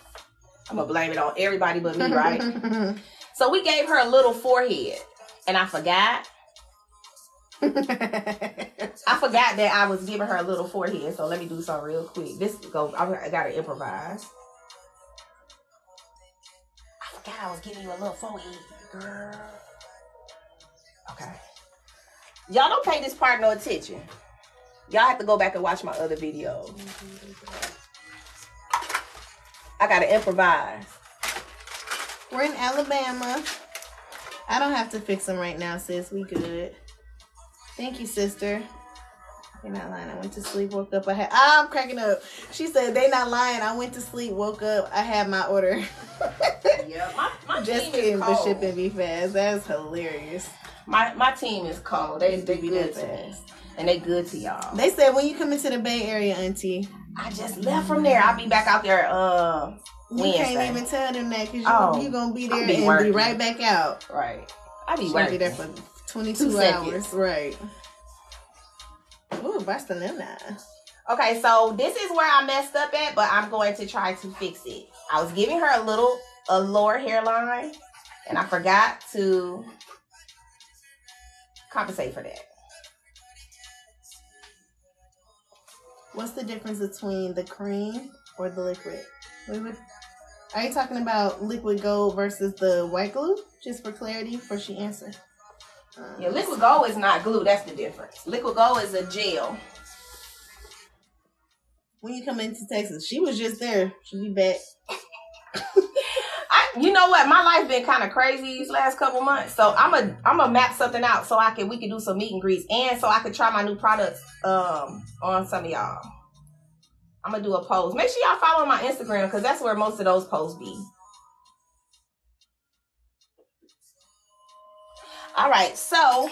I'm gonna blame it on everybody but me, right? so we gave her a little forehead, and I forgot. I forgot that I was giving her a little forehead. So let me do something real quick. This go. I I gotta improvise. Forgot I was giving you a little forehead, girl. Okay. Y'all don't pay this part no attention. Y'all have to go back and watch my other videos. I gotta improvise. We're in Alabama. I don't have to fix them right now, sis. We good. Thank you, sister. They're not lying. I went to sleep, woke up. I had. Ah, I'm cracking up. She said they not lying. I went to sleep, woke up. I had my order. Yeah, my, my Just team kidding, is but shipping be fast. That's hilarious. My my team is cold. They they Be good to me, and they good to y'all. They said when you come into the Bay Area, Auntie, I just left from there. I'll be back out there. Uh, you Wednesday. can't even tell them that because you Oh, you gonna be there be and be right back out. right. I be She'll be working. there for 22 Two hours. Right. Ooh, Barcelona. Okay, so this is where I messed up at, but I'm going to try to fix it. I was giving her a little a lower hairline, and I forgot to compensate for that. What's the difference between the cream or the liquid? Liquid. Are you talking about liquid gold versus the white glue? Just for clarity, for she answer. Yeah, liquid gold is not glue. That's the difference. Liquid gold is a gel. When you come into Texas, she was just there. She'll be back. I you know what? My life been kind of crazy these last couple months, so I'm a I'm a map something out so I can we can do some meet and greets and so I could try my new products um on some of y'all. I'm gonna do a post. Make sure y'all follow my Instagram because that's where most of those posts be. All right, so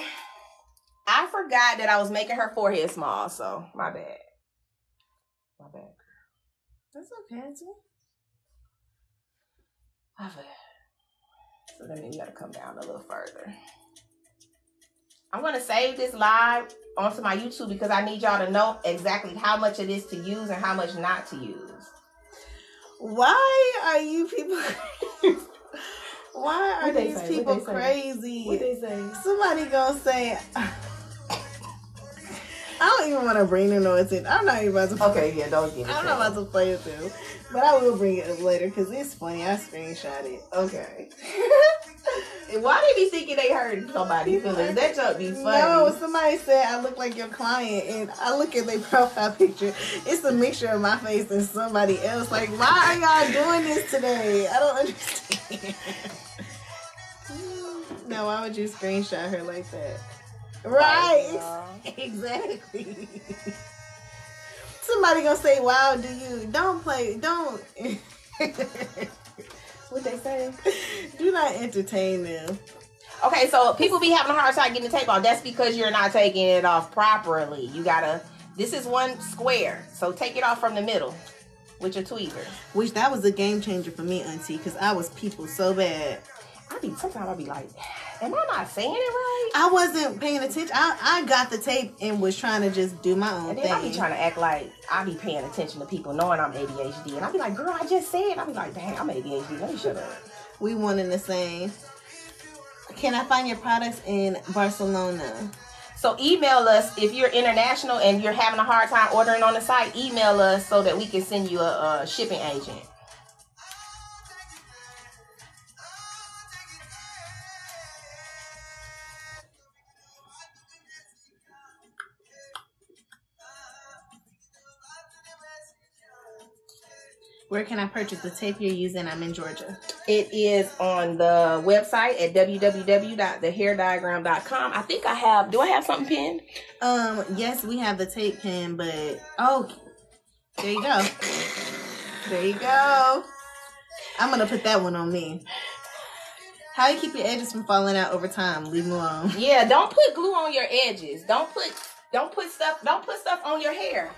I forgot that I was making her forehead small, so my bad. My bad. That's okay, Auntie. My bad. So then we gotta come down a little further. I'm gonna save this live onto my YouTube because I need y'all to know exactly how much it is to use and how much not to use. Why are you people? Why are these say? people What they say? they say? Somebody gonna say. I don't even want to bring the noise in. I'm not even about to. Okay, yeah, don't get it. I'm not about to play it through, but I will bring it up later because it's funny. I screenshot it. Okay. Why they be thinking they heard somebody feelings? That joke be funny. No, somebody said I look like your client, and I look at their profile picture. It's a mixture of my face and somebody else. Like, why are y'all doing this today? I don't understand. No, why would you screenshot her like that? Right, exactly. Somebody gonna say, "Wow, do you don't play? Don't." What they say? Do not entertain them. Okay, so people be having a hard time getting the tape off. That's because you're not taking it off properly. You gotta. This is one square, so take it off from the middle with your tweezer. Which that was a game changer for me, Auntie, because I was people so bad. I be sometimes I be like, am I not saying it right? I wasn't paying attention. I, I got the tape and was trying to just do my own And then I be trying to act like I be paying attention to people knowing I'm ADHD, and I be like, girl, I just said. I be like, dang, I'm ADHD. Let me shut up. we one in the same. Can I find your products in Barcelona? So email us if you're international and you're having a hard time ordering on the site. Email us so that we can send you a, a shipping agent. Where can I purchase the tape you're using? I'm in Georgia. It is on the website at www.thehairdiagram.com. I think I have. Do I have something pinned? Um, yes, we have the tape pin, but oh, there you go. There you go. I'm gonna put that one on me. How do you keep your edges from falling out over time? Leave them alone. Yeah. Don't put glue on your edges. Don't put. Don't put stuff. Don't put stuff on your hair.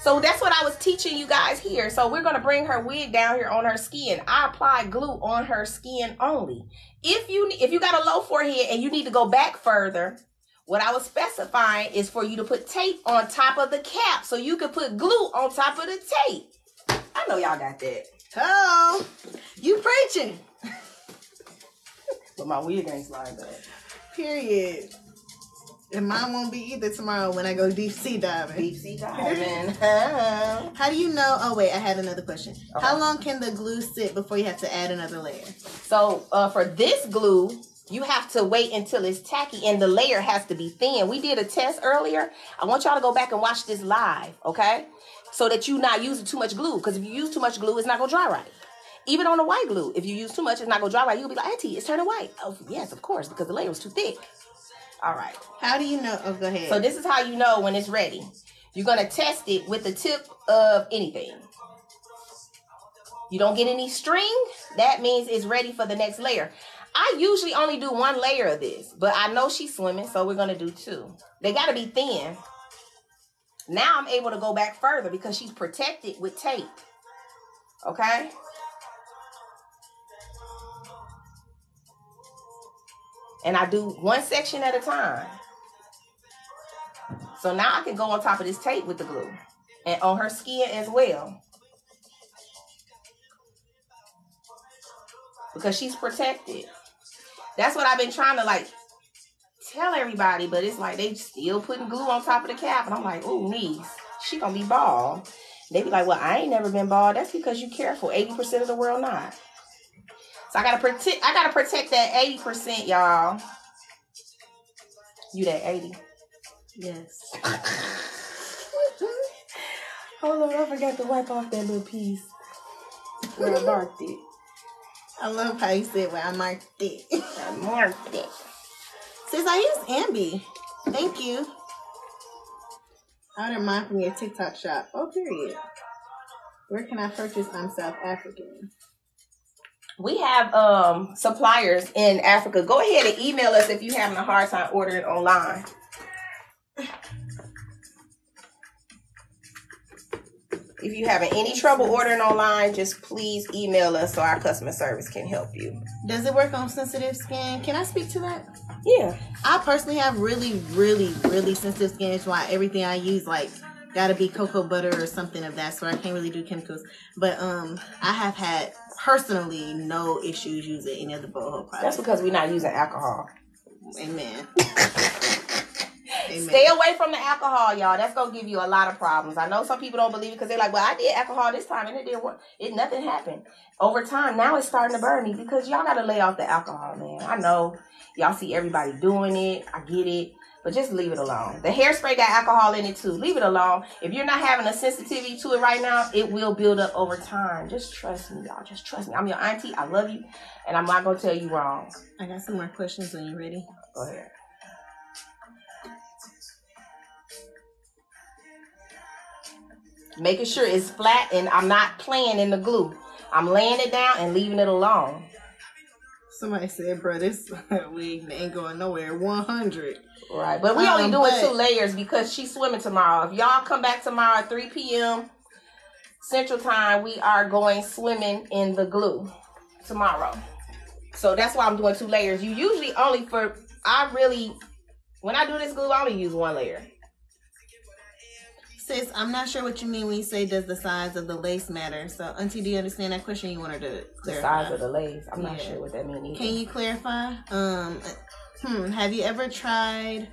So that's what I was teaching you guys here. So we're gonna bring her wig down here on her skin. I apply glue on her skin only. If you if you got a low forehead and you need to go back further, what I was specifying is for you to put tape on top of the cap so you can put glue on top of the tape. I know y'all got that. Oh, you preaching? But my wig ain't sliding up. Period. And mine won't be either tomorrow when I go deep sea diving. Deep sea diving. How do you know? Oh wait, I had another question. Okay. How long can the glue sit before you have to add another layer? So uh, for this glue, you have to wait until it's tacky and the layer has to be thin. We did a test earlier. I want y'all to go back and watch this live, okay? So that you not using too much glue. Because if you use too much glue, it's not gonna dry right. Even on the white glue, if you use too much, it's not gonna dry right. You'll be like, Auntie, it's turning white. Oh yes, of course, because the layer was too thick. All right. How do you know? Oh, go ahead. So this is how you know when it's ready. You're gonna test it with the tip of anything. You don't get any string, that means it's ready for the next layer. I usually only do one layer of this, but I know she's swimming, so we're gonna do two. They gotta be thin. Now I'm able to go back further because she's protected with tape. Okay? And I do one section at a time. So now I can go on top of this tape with the glue and on her skin as well. Because she's protected. That's what I've been trying to like tell everybody, but it's like they still putting glue on top of the cap. And I'm like, oh, niece, she gonna be bald. They be like, well, I ain't never been bald. That's because you careful. 80% of the world not. So I gotta protect I gotta protect that 80%, y'all. You that 80. yes. Hold on, I forgot to wipe off that little piece where I marked it. I love how you said when I marked it. I marked it. Sis, I use Ambi. Thank you. I ordered mine from your TikTok shop. Oh, period. Where can I purchase? I'm South African. We have um suppliers in Africa. Go ahead and email us if you're having a hard time ordering online. If you're having any trouble ordering online, just please email us so our customer service can help you. Does it work on sensitive skin? Can I speak to that? Yeah. I personally have really, really, really sensitive skin. It's why everything I use, like, gotta be cocoa butter or something of that sort. I can't really do chemicals. But um, I have had personally no issues using any of the Bold Hold products. That's because we're not using alcohol. Amen. Amen. Stay away from the alcohol, y'all. That's gonna give you a lot of problems. I know some people don't believe it because they're like, "Well, I did alcohol this time and it didn't work. It nothing happened." Over time, now it's starting to burn me because y'all gotta lay off the alcohol, man. I know y'all see everybody doing it. I get it, but just leave it alone. The hairspray got alcohol in it too. Leave it alone. If you're not having a sensitivity to it right now, it will build up over time. Just trust me, y'all. Just trust me. I'm your auntie. I love you, and I'm not gonna tell you wrong. I got some more questions when you're ready. Go ahead. Making sure it's flat and I'm not playing in the glue. I'm laying it down and leaving it alone. Somebody said, bro, this wig ain't going nowhere. 100. Right. But we only Um, doing but- two layers because she's swimming tomorrow. If y'all come back tomorrow at 3 p.m. Central Time, we are going swimming in the glue tomorrow. So that's why I'm doing two layers. You usually only for I really when I do this glue, I only use one layer. Sis, I'm not sure what you mean when you say, does the size of the lace matter? So, Auntie, do you understand that question? You wanted her to The size of the lace. I'm not sure what that means either. Can you clarify? Um, hmm, have you ever tried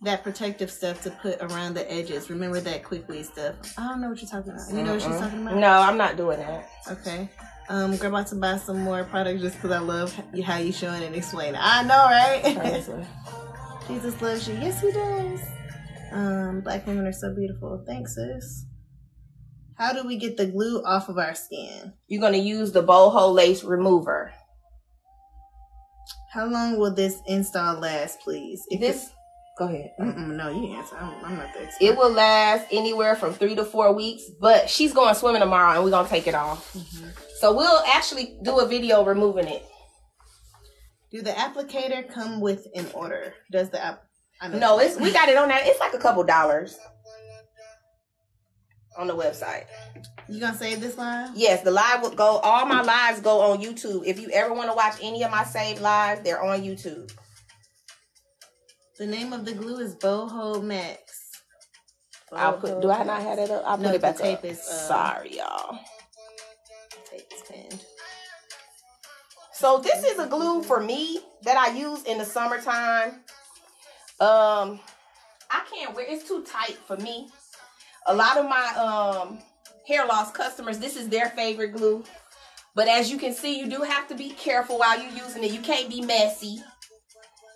that protective stuff to put around the edges? Remember that quick quickly stuff? I don't know what you're talking about. You know what she's Mm-mm. talking about? No, I'm not doing that. Okay. Um, girl, about to buy some more products just because I love how you showing and explaining. I know, right? Jesus loves you. Yes, he does. Um, black women are so beautiful. Thanks, sis. How do we get the glue off of our skin? You're gonna use the Bold Hold lace remover. How long will this install last, please? If This, go ahead. it- Mm-mm, no, you answer. I'm, I'm not the expert. It will last anywhere from three to four weeks, but she's going swimming tomorrow and we're gonna take it off. Mm-hmm. So we'll actually do a video removing it. Do the applicator come with an order? Does the app? No, it's we got it on that. It's like a couple dollars on the website. You gonna save this live? Yes, the live will go. All my lives go on YouTube. If you ever want to watch any of my saved lives, they're on YouTube. The name of the glue is Bold Hold Maxx. I'll put. Do I not have that up? I'll put No, it back tape up. is, uh, Sorry, y'all. Tape is pinned. So this is a glue for me that I use in the summertime. Um, I can't wear. It's too tight for me. A lot of my um hair loss customers, this is their favorite glue. But as you can see, you do have to be careful while you're using it. You can't be messy.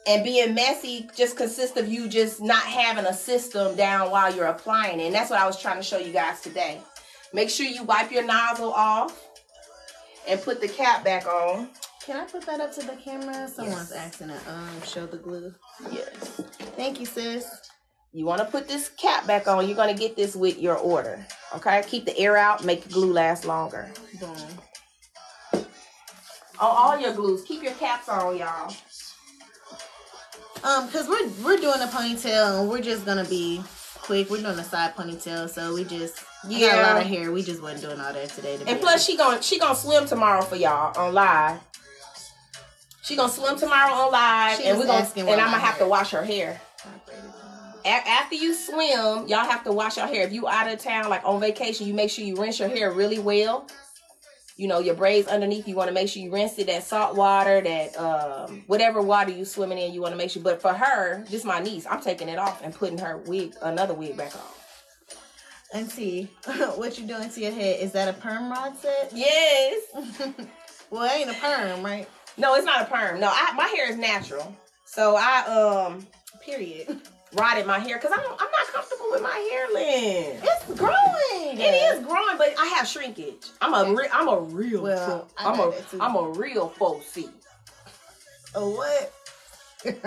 And being messy just consists of you just not having a system down while you're applying it. And that's what I was trying to show you guys today. Make sure you wipe your nozzle off and put the cap back on. Can I put that up to the camera? Someone's asking to um show the glue. Yes. Thank you, sis. You want to put this cap back on. You're going to get this with your order. Okay? Keep the air out. Make the glue last longer. Boom. On all your glues, keep your caps on, y'all. Um, cause we're we're doing a ponytail and we're just gonna be quick. We're doing a side ponytail, so we just yeah, got a lot of hair. We just wasn't doing all that today. To And plus, she gon' she gonna swim tomorrow for y'all on live. She gonna swim tomorrow on live, She and we gonna and I'm gonna have to wash her hair. A- after you swim, y'all have to wash your hair. If you out of town, like on vacation, you make sure you rinse your hair really well. You know your braids underneath. You want to make sure you rinse it that salt water, that um, whatever water you swimming in. You want to make sure. But for her, just my niece. I'm taking it off and putting her wig, another wig back on. and see what you're doing to your head? Is that a perm rod set? Yes. well, it ain't a perm, right? No, it's not a perm. No, I, my hair is natural. So I um Period. rotted my hair because I'm I'm not comfortable with my hair length. It's growing. It is growing, but I have shrinkage. I'm a re- I'm a real Well, I I'm a. I'm a real 4C. A what?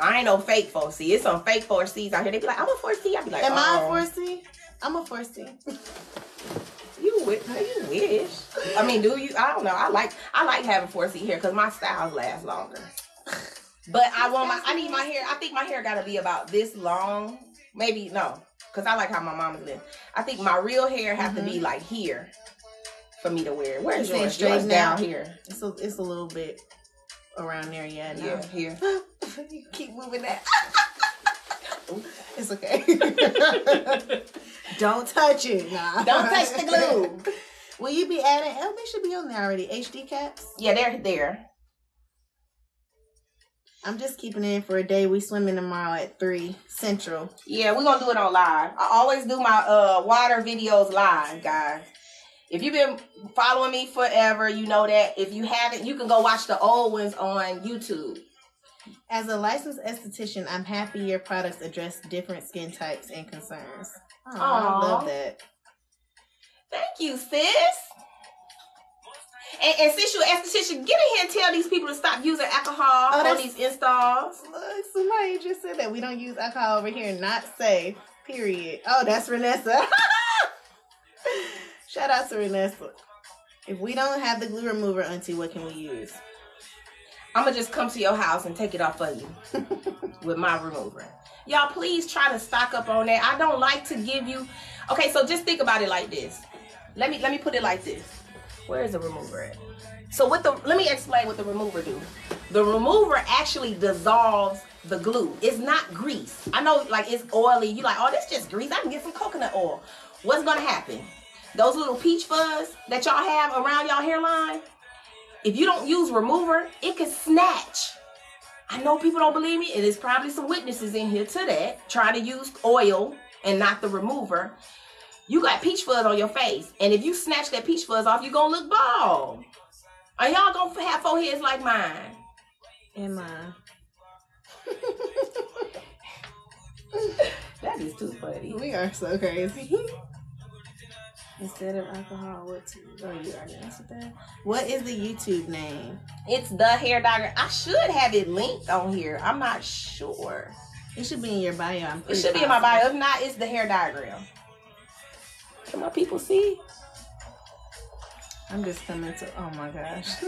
I ain't no fake 4C. It's some fake 4Cs out here. They be like, I'm a 4C. I be like, Am I oh, a 4C? I'm a 4C. You wish. You wish. I mean, do you? I don't know. I like I like having 4C hair because my styles last longer. But I want my I need my hair. I think my hair gotta be about this long. Maybe no, because I like how my mama's live. I think my real hair have to be mm-hmm. like here for me to wear. Where's You saying yours? straight Yours down here. It's a, it's a little bit around there, yeah. Yeah, here. You Keep moving that. it's okay. Don't touch it. Nah. Don't touch the glue. Will you be adding? Oh, they should be on there already. HD caps. Yeah, they're there. I'm just keeping it in for a day. We swimming tomorrow at three central. Yeah, we're gonna do it on live. I always do my uh water videos live, guys. If you've been following me forever, you know that. If you haven't, you can go watch the old ones on YouTube. As a licensed esthetician, I'm happy your products address different skin types and concerns. Oh, I love that. Thank you, sis. And, and since you're an esthetician, get in here and tell these people to stop using alcohol Oh, on these installs. Look, somebody just said that we don't use alcohol over here. Not safe. Period. Oh, that's Renessa. Shout out to Renessa. If we don't have the glue remover, Auntie, what can we use? I'm gonna just come to your house and take it off of you with my remover. Y'all, please try to stock up on that. I don't like to give you. Okay, so just think about it like this. Let me let me put it like this. Where is the remover at? So what the let me explain what the remover do. The remover actually dissolves the glue. It's not grease. I know like it's oily. You like, oh, this just grease. I can get some coconut oil. What's gonna happen? Those little peach fuzz that y'all have around y'all hairline, if you don't use remover, it can snatch. I know people don't believe me, and there's probably some witnesses in here to that trying to use oil and not the remover. You got peach fuzz on your face, and if you snatch that peach fuzz off, you're gonna look bald. Are y'all gonna have foreheads like mine? Am I? That is too funny. We are so crazy. Instead of alcohol, what to? Oh, you already answered that. What is the YouTube name? It's the hair diagram. I should have it linked on here. I'm not sure. It should be in your bio. I'm It pretty should be in my bio. If not, it's the hair diagram. Can my people see? I'm just coming to. Oh my gosh.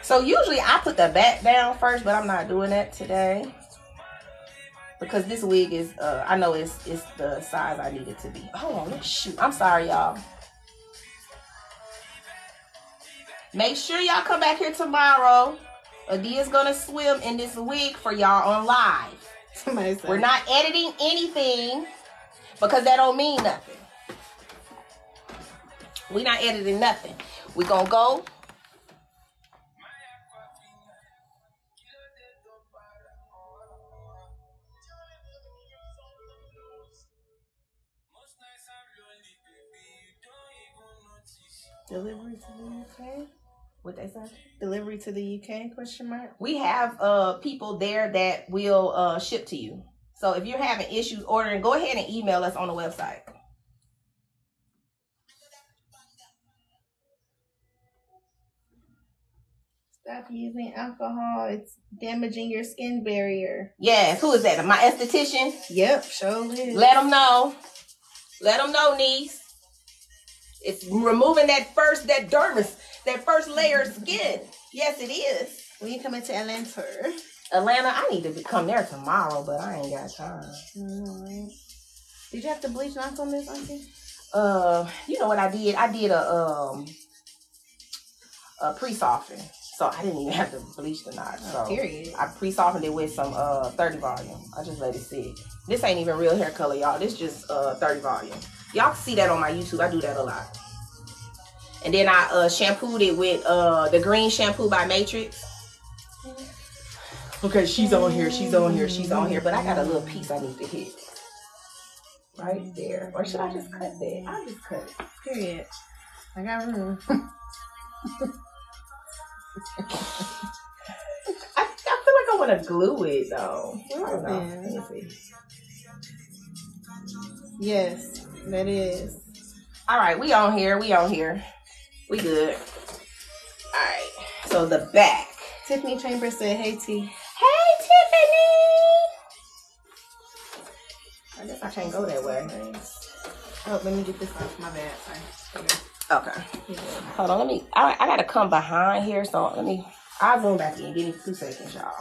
So usually I put the back down first, but I'm not doing that today because this wig is. Uh, I know it's it's the size I need it to be. Hold on, let's shoot. I'm sorry, y'all. Make sure y'all come back here tomorrow. Adia's gonna swim in this wig for y'all on live. We're not editing anything because that don't mean nothing. We're not editing nothing. we gonna go. Delivery to the UK. What they say? Delivery to the UK? Question mark. We have uh people there that will uh ship to you. So if you're having issues ordering, go ahead and email us on the website. Stop using alcohol. It's damaging your skin barrier. Yes, who is that? My esthetician? Yep, sure is. Let them know. Let them know, niece. It's removing that first, that dermis, that first layer of skin. Yes, it is. when you come into Atlanta. Atlanta, I need to be- come there tomorrow, but I ain't got time. Alright. Did you have to bleach knots on this, Auntie? Uh, you know what I did? I did a um a pre-soften, so I didn't even have to bleach the knot. So Period. I pre-softened it with some uh 30 volume. I just let it sit. This ain't even real hair color, y'all. This just uh 30 volume. Y'all can see that on my YouTube. I do that a lot. And then I uh shampooed it with uh the green shampoo by Matrix. Okay, she's on here, she's on here, she's on here, but I got a little piece I need to hit. Right there. Or should I just cut that? I'll just cut it. Period. I got room. I, I like I want to glue it though. I don't know. Let me see. Yes, that is. All right, we on here. We on here. We good. All right. So the back. Tiffany Chambers said, "Hey T." Hey Tiffany. I guess I can't go that way. Oh, let me get this off. My bad. Sorry. Okay. Hold on. Let me. I, I gotta come behind here. So let me. I'll zoom back in. Give me two seconds, y'all.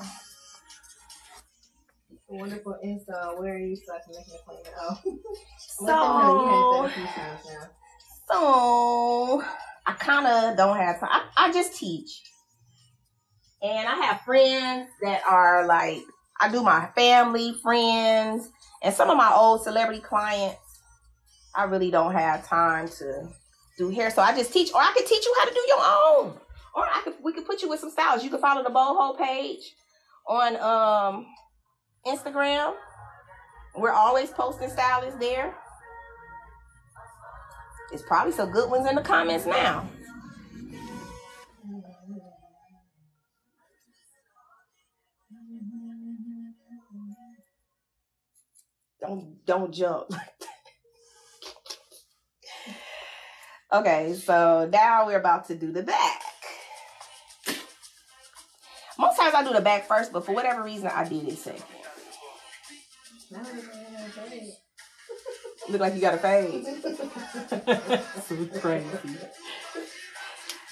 Wonderful install. Where are you so I can make an appointment? Oh. So- know you had that a few times now. So I kind of don't have time. I, I just teach, and I have friends that are like I do my family friends and some of my old celebrity clients. I really don't have time to do hair, so I just teach, or I could teach you how to do your own, or I could we could put you with some styles. You can follow the Bold Hold page on um Instagram. We're always posting stylists there. It's probably some good ones in the comments now. Don't don't jump. okay, so now we're about to do the back. Most times I do the back first, but for whatever reason I did it second. Look like you got a fade. crazy.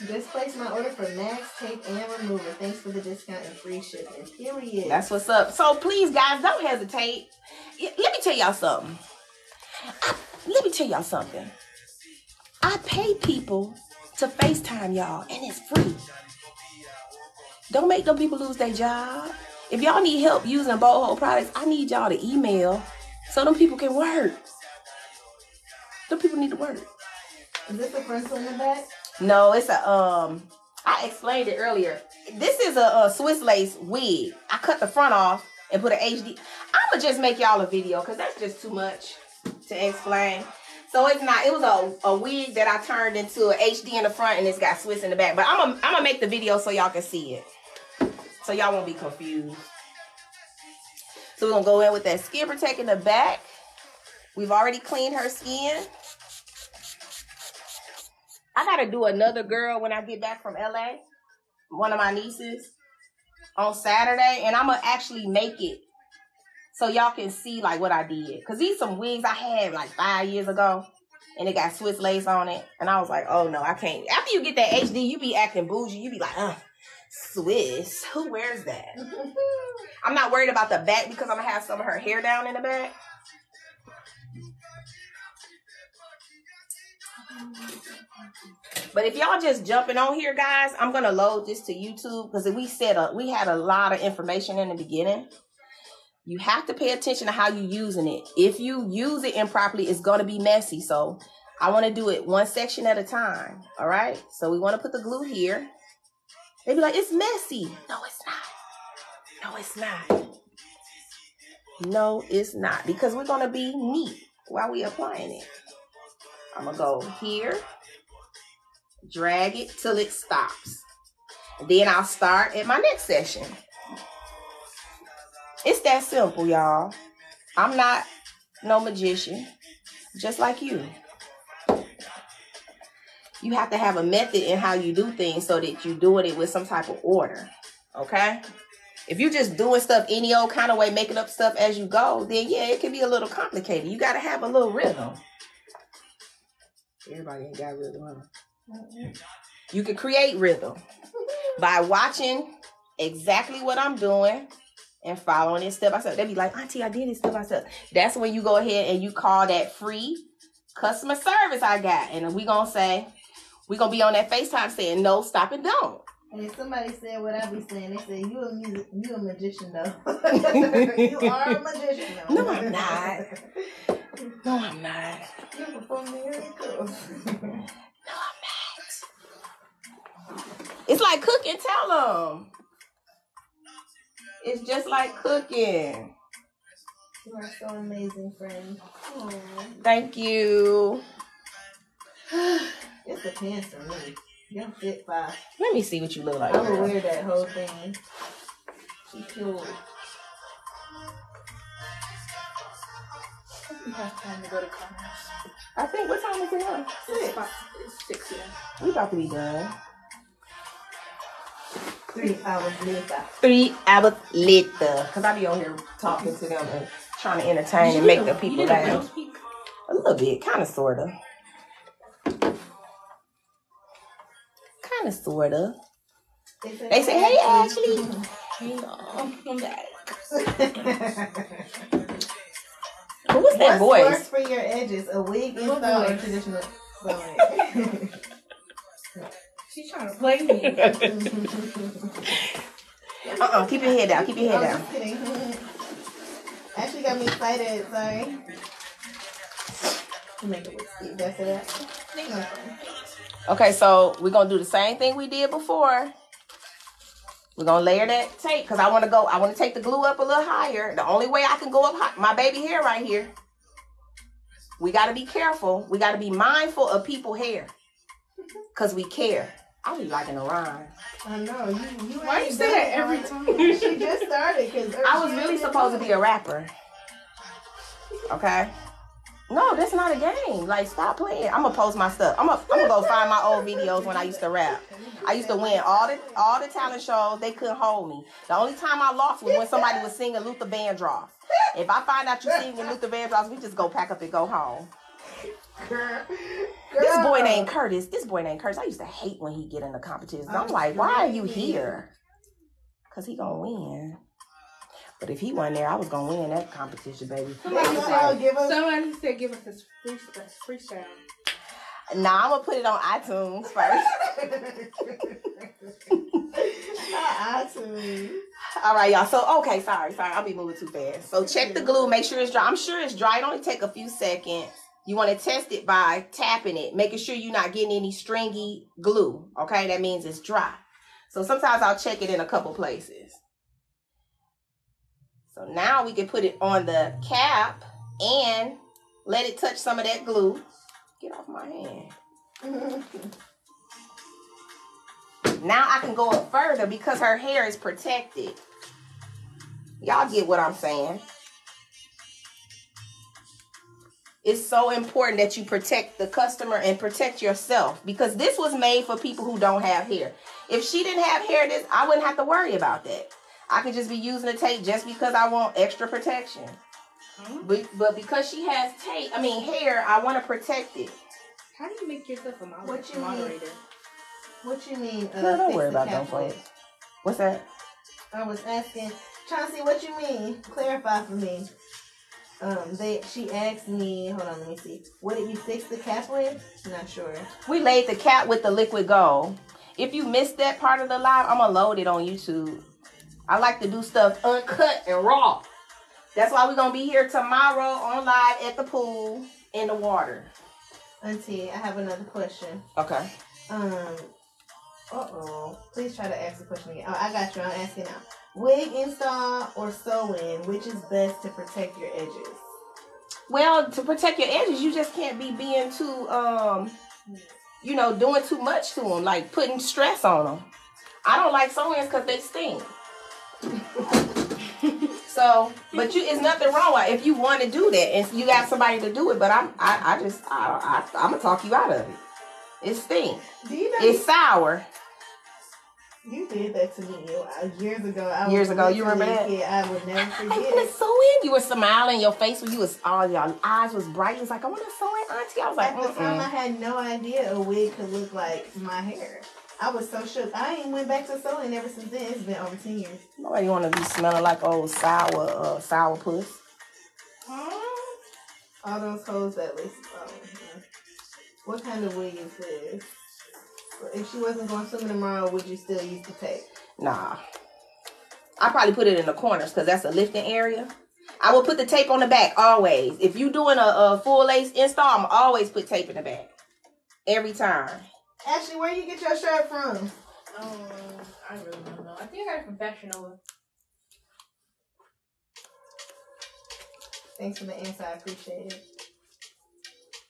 Just placed my order for Maxx tape and remover. Thanks for the discount and free shipping. Period. That's what's up. So please, guys, don't hesitate. Let me tell y'all something. I- let me tell y'all something. I pay people to FaceTime y'all, and it's free. Don't make them people lose their job. If y'all need help using Bold Hold products, I need y'all to email so them people can work. Them people need to work. Is this the first one in the back? No, it's a um. I explained it earlier. This is a, a Swiss lace wig. I cut the front off and put an HD. I'ma just make y'all a video because that's just too much to explain. So it's not. It was a, a wig that I turned into an HD in the front and it's got Swiss in the back. But I'm gonna I'm gonna make the video so y'all can see it, so y'all won't be confused. So we're gonna go in with that skin protect in the back. We've already cleaned her skin. I gotta do another girl when I get back from LA. One of my nieces on Saturday, and I'm gonna actually make it so y'all can see like what I did. Cause these some wigs I had like five years ago, and it got Swiss lace on it, and I was like, oh no, I can't. After you get that HD, you be acting bougie. You be like, uh, Swiss, who wears that? I'm not worried about the back because I'm gonna have some of her hair down in the back. But if y'all just jumping on here, guys, I'm gonna load this to YouTube because we said a, we had a lot of information in the beginning. You have to pay attention to how you using it. If you use it improperly, it's gonna be messy. So I want to do it one section at a time. All right. So we want to put the glue here. They be like, it's messy. No, it's not. No, it's not. No, it's not because we're gonna be neat while we applying it. I'm gonna go here drag it till it stops. Then I'll start at my next session. It's that simple, y'all. I'm not no magician, just like you. You have to have a method in how you do things so that you're doing it with some type of order. Okay? If you're just doing stuff any old kind of way, making up stuff as you go, then yeah, it can be a little complicated. You got to have a little rhythm. Everybody ain't got rhythm. Huh? You can create rhythm by watching exactly what I'm doing and following it step by step. They be like, Auntie, I did it step by step. That's when you go ahead and you call that free customer service I got. And we gonna say, we gonna be on that FaceTime saying no, stop and don't. And somebody said what I be saying. They said you a music, you a magician though. you are a magician though. No, I'm not. No, I'm not. You perform miracles. No, I'm not. It's like cooking. Tell them. It's just like cooking. you are so amazing, friend. Aw. Thank you. It's the pants for me. You're fit five. Let me see what you look like. I would girl. wear that whole thing. Be fueled. We have time to go to commerce. I think what time is it now? It's, about, it's six, yeah. We about to be done. Three hours later. Three hours later. Cause I be on here talking to them and trying to entertain and make the people You did a laugh. A little bit, kind of, sort Kind of, sort of. They say, "Hey, Ashley." Hey, I'm back. Who was that What's worse voice? for your edges? A wig What install or traditional sewing? She's trying to play me. Uh-uh, keep your head down. Keep your head I'm down. just kidding. Actually got me excited. Sorry. Make it look cute. That's it. Okay. Okay, so we're gonna do the same thing we did before. We're gonna layer that tape because I want to go. I want to take the glue up a little higher. The only way I can go up high, my baby hair right here. We got to be careful. We got to be mindful of people hair because we care. I be liking a rhyme. I know you. You Why ain't you say that every time? she just started because I was really supposed to be a rapper. Okay. No, that's not a game. Like, stop playing. I'm gonna post my stuff. I'm gonna, I'm gonna go find my old videos when I used to rap. I used to win all the all the talent shows. They couldn't hold me. The only time I lost was when somebody was singing Luther Vandross. If I find out you're singing Luther Vandross, we just go pack up and go home. Girl, This boy named Curtis. This boy named Curtis. I used to hate when he get in the competition. I'm like, why are you here? Cause he gonna win. But if he wasn't there, I was gonna win that competition, baby. Next song, give us. Somebody said give us this free freestyle. Now I'm gonna put it on iTunes first. iTunes. All right, y'all. So okay, sorry, sorry, I'll be moving too fast. So check the glue, make sure it's dry. I'm sure it's dry. It only take a few seconds. You want to test it by tapping it, making sure you're not getting any stringy glue. Okay, that means it's dry. So sometimes I'll check it in a couple places. So now we can put it on the cap and let it touch some of that glue. Get off my hand. Now I can go up further because her hair is protected. Y'all get what I'm saying? It's so important that you protect the customer and protect yourself because this was made for people who don't have hair. If she didn't have hair, this I wouldn't have to worry about that. I could just be using the tape just because I want extra protection. But, but because she has tape, I mean hair, I want to protect it. How do you make yourself a moder- What you mean? moderator? What you mean? Uh, Girl, don't worry about them cap with? folks. What's that? I was asking, trying to see what you mean. Clarify for me. Um, they she asked me. Hold on, let me see. What did you fix the cap with? Not sure. We laid the cap with the liquid gold. If you missed that part of the live, I'm gonna load it on YouTube. I like to do stuff uncut and raw. That's why we're gonna be here tomorrow on live at the pool in the water. Auntie, I have another question. Okay. Um, uh oh. Please try to ask the question again. Oh, I got you. I'm asking now. Wig install or sew in, which is best to protect your edges? Well, to protect your edges, you just can't be being too, um, you know, doing too much to them, like putting stress on them. I don't like sew-ins because they sting. So, but you, it's nothing wrong with if you want to do that and you got somebody to do it. But I'm, I, I just, I, I, I'm gonna talk you out of it. It stinks. Do you know It's sour. you did that to me years ago? I Years ago, you remember a kid. I would never I forget want to sew in. You were smiling. Your face when you was all your eyes was bright. You was like, I want to sew in, auntie. I was like, At the time, I had no idea a wig could look like my hair. I was so shook. I ain't went back to sewing ever since then. It's been over ten years. nobody want to be smelling like old sour, uh, sour puss. Huh? All those hoes that listen. Oh, yeah. What kind of wig is this? If she wasn't going swimming tomorrow, would you still use the tape? Nah. I probably put it in the corners because that's a lifting area. I will put the tape on the back always. If you doing a, a full lace install, I'm always put tape in the back. Every time. Ashley, where you get your shirt from? Um, I really don't know. I think I got it from Fashion Nova. Thanks for the answer. I appreciate it.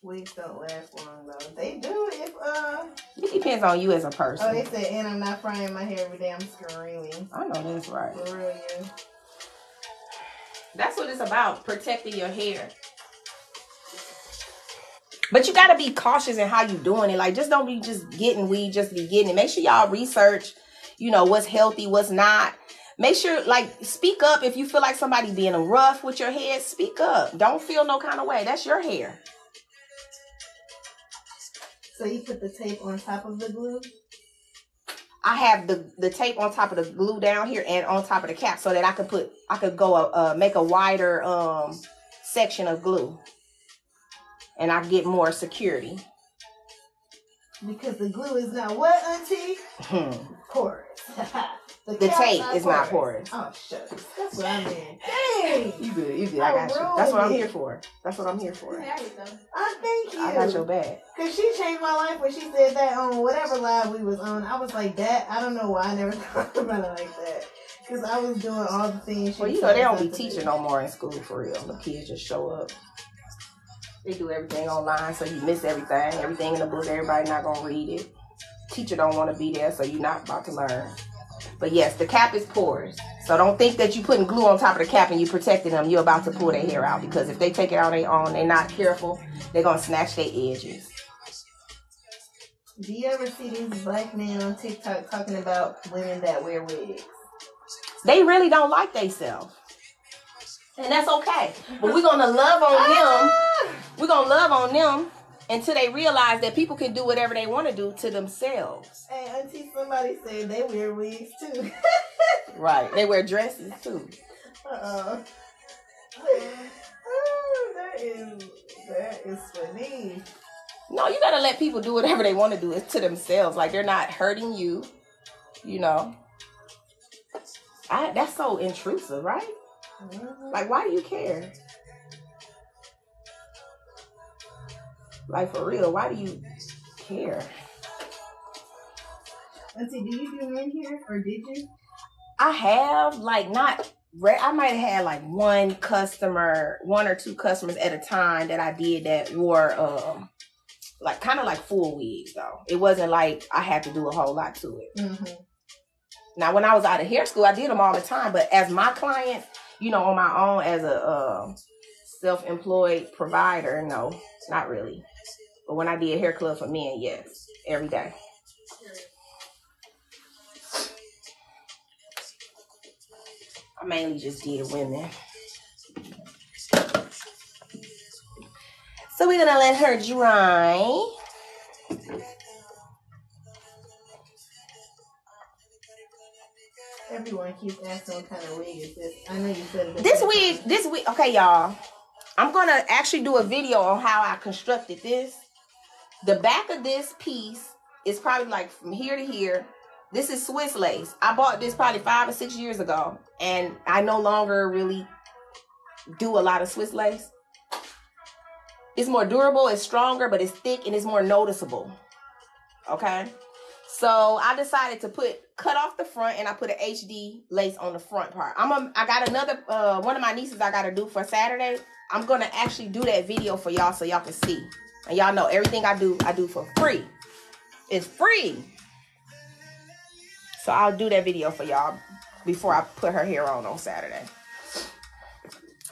Wigs don't last long though. They do if uh You depends on you as a person. Oh, they said, and I'm not frying my hair every day. I'm screaming. I know that's right. For real, yeah. That's what it's about, protecting your hair. But you gotta be cautious in how you doing it. Like, just don't be just getting weed, just be getting it. Make sure y'all research, you know, what's healthy, what's not. Make sure, like, speak up if you feel like somebody being rough with your hair. Speak up. Don't feel no kind of way. That's your hair. So you put the tape on top of the glue? I have the the tape on top of the glue down here and on top of the cap so that I could put I could go uh make a wider um section of glue, and I get more security. Because the glue is not what, Auntie? Hmm. Porous. The cap's tape is not porous. Oh, shucks. That's what I meant. Dang. You good? You good? I got you. That's what I'm here for. That's what I'm here for. Yeah, you know. I thank you. I got your back. Cause she changed my life when she said that on whatever live we was on. I was like that. I don't know why I never thought about it like that. Cause I was doing all the things. She Well, you know they don't be teaching do. no more in school for real. The kids just show up. They do everything online, so you miss everything. Everything in the book, everybody not gonna read it. Teacher don't want to be there, so you're not about to learn. But yes, the cap is porous. So don't think that you putting glue on top of the cap and you protecting them. You're about to pull their hair out because if they take it out on their own, they're not careful. They're gonna snatch their edges. Do you ever see these black men on TikTok talking about women that wear wigs? They really don't like themselves. And that's okay. But we're gonna love on them. Ah, We're gonna love on them until they realize that people can do whatever they want to do to themselves. Hey, Auntie, somebody said they wear wigs too. Right. They wear dresses too. uh-uh. Oh, that is that is funny. No, you gotta let people do whatever they want to do it's to themselves. Like they're not hurting you, you know. I, that's so intrusive, right? Mhm. Like, why do you care? Like for real, why do you care? Auntie, do you do men here or did you? I have like not. re- I might have had like one customer, one or two customers at a time that I did that wore um like kind of like full wigs though. It wasn't like I had to do a whole lot to it. Mm-hmm. Now, when I was out of hair school, I did them all the time. But as my client, you know, on my own as a uh, self-employed provider, no, not really. But when I did hair club for men, yes, every day. I mainly just did women. So we're gonna let her dry. Everyone keeps asking what kind of wig is this. I know you said it. This week, this week, okay, y'all. I'm gonna actually do a video on how I constructed this. The back of this piece is probably like from here to here. This is Swiss lace. I bought this probably five or six years ago, and I no longer really do a lot of Swiss lace. It's more durable, it's stronger, but it's thick and it's more noticeable. Okay. So I decided to put cut off the front and I put an HD lace on the front part. I'm a, I got another uh one of my nieces I gotta do for Saturday. I'm gonna actually do that video for y'all so y'all can see. And y'all know everything I do, I do for free. It's free. So I'll do that video for y'all before I put her hair on on Saturday.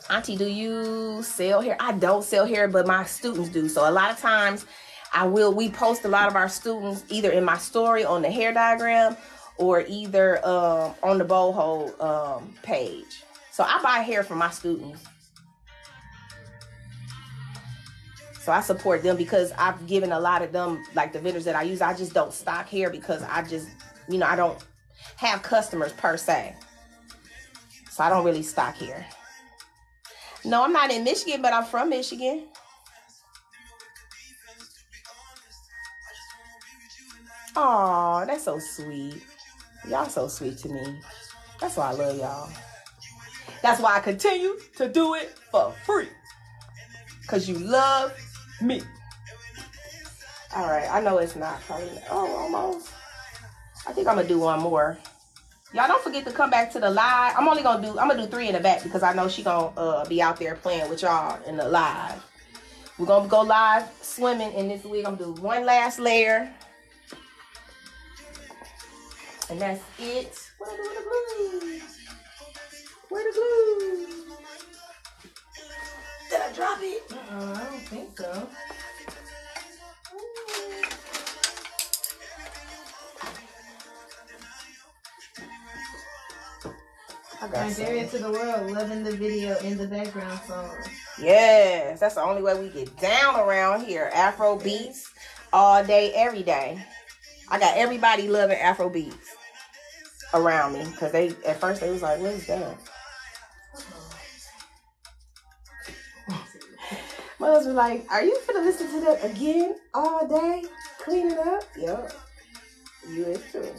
Auntie, do you sell hair? I don't sell hair, but my students do. So a lot of times I will we post a lot of our students either in my story on the hair diagram or either um, on the Bold Hold um, page. So I buy hair for my students. So I support them because I've given a lot of them like the vendors that I use. I just don't stock here because I just, you know, I don't have customers per se. So I don't really stock here. No, I'm not in Michigan, but I'm from Michigan. Aw, that's so sweet. Y'all so sweet to me. That's why I love y'all. That's why I continue to do it for free. Cause you love me. All right, I know it's not probably. Oh, almost. I think I'm gonna do one more. Y'all don't forget to come back to the live. I'm only gonna do. I'm gonna do three in the back because I know she gonna uh, be out there playing with y'all in the live. We're gonna go live swimming in this wig. I'm gonna do one last layer. And that's it. Where the glue? Where the glue? Did I drop it? Uh-uh, I don't think so. I got Nigeria to the world, loving the video in the background song. Yes, that's the only way we get down around here. Afro beats all day, every day. I got everybody loving Afro beats around me because they at first they was like, "What is that?" Husband like, "Are you finna listen to that again all day? Clean it up." Yep. You is too.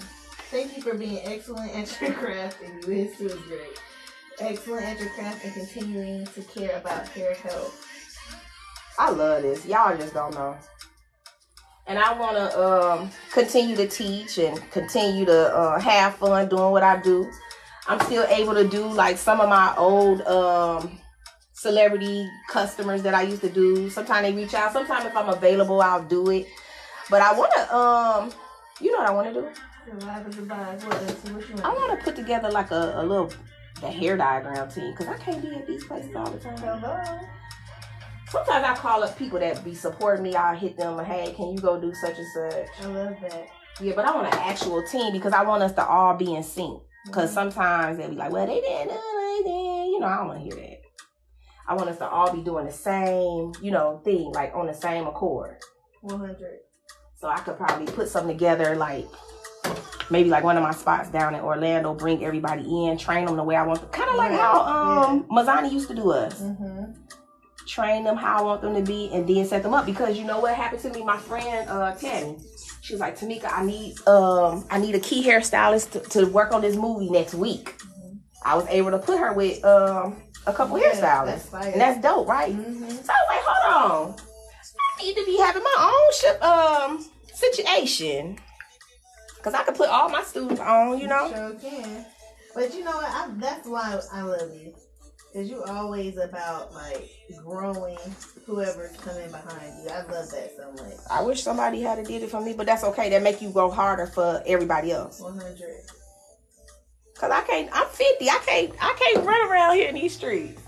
Thank you for being excellent at your craft, and you is too great. Excellent at your craft and continuing to care about hair health. I love this. Y'all just don't know. And I want to um, continue to teach and continue to uh, have fun doing what I do. I'm still able to do like some of my old um, celebrity customers that I used to do. Sometimes they reach out. Sometimes if I'm available, I'll do it. But I want to, um, you know what I want to do? Live as. What, let's see what you I want. to put together like a, a little the hair diagram team because I can't be at these places all the time. Hello. Sometimes I call up people that be supporting me. I'll hit them, hey, can you go do such and such? I love that. Yeah, but I want an actual team because I want us to all be in sync. Because Mhm. sometimes they'll be like, well, they didn't do anything. You know, I don't want to hear that. I want us to all be doing the same, you know, thing, like on the same accord. 100. So I could probably put something together, like maybe like one of my spots down in Orlando, bring everybody in, train them the way I want them. Kind of like Yeah, how um Mazzani used to do us. Mm-hmm. train them how I want them to be, and then set them up. Because you know what happened to me, my friend uh Tammy, she was like, Tamika, I need um I need a key hairstylist to, to work on this movie next week. I was able to put her with um a couple Yeah, hairstylists, that's and that's dope, right? Mm-hmm. So I was like, hold on, I need to be having my own ship um situation. Cause I could put all my students on, you know. Sure can. But you know what? I, that's why I love you. Cause you're always about like growing whoever's coming behind you. I love that so much. I wish somebody had did it for me, but that's okay. That make you go harder for everybody else. One hundred. Cause I can't. I'm 50. I can't. I can't run around here in these streets.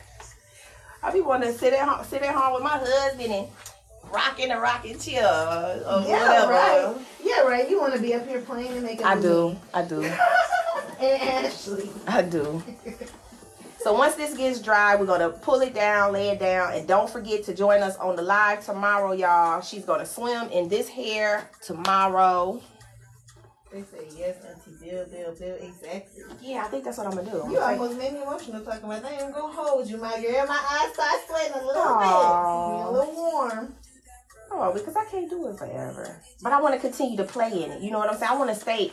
I be wanting to sit at home, sit at home with my husband and rocking a rocking chair uh, or Yeah, whatever. right. Yeah, right. You want to be up here playing and making. I do. I do. and Ashley. I do. So once this gets dry, we're gonna pull it down, lay it down, and don't forget to join us on the live tomorrow, y'all. She's gonna swim in this hair tomorrow. They say yes, Auntie Bill, Bill, Bill. Exactly. Yeah, I think that's what I'm gonna do. I'm You gonna take- almost made me emotional talking about that. I'm gonna hold you, my girl. My eyes start sweating a little Aw. bit. Be a little warm. Oh, because I can't do it forever. But I want to continue to play in it. You know what I'm saying? I want to stay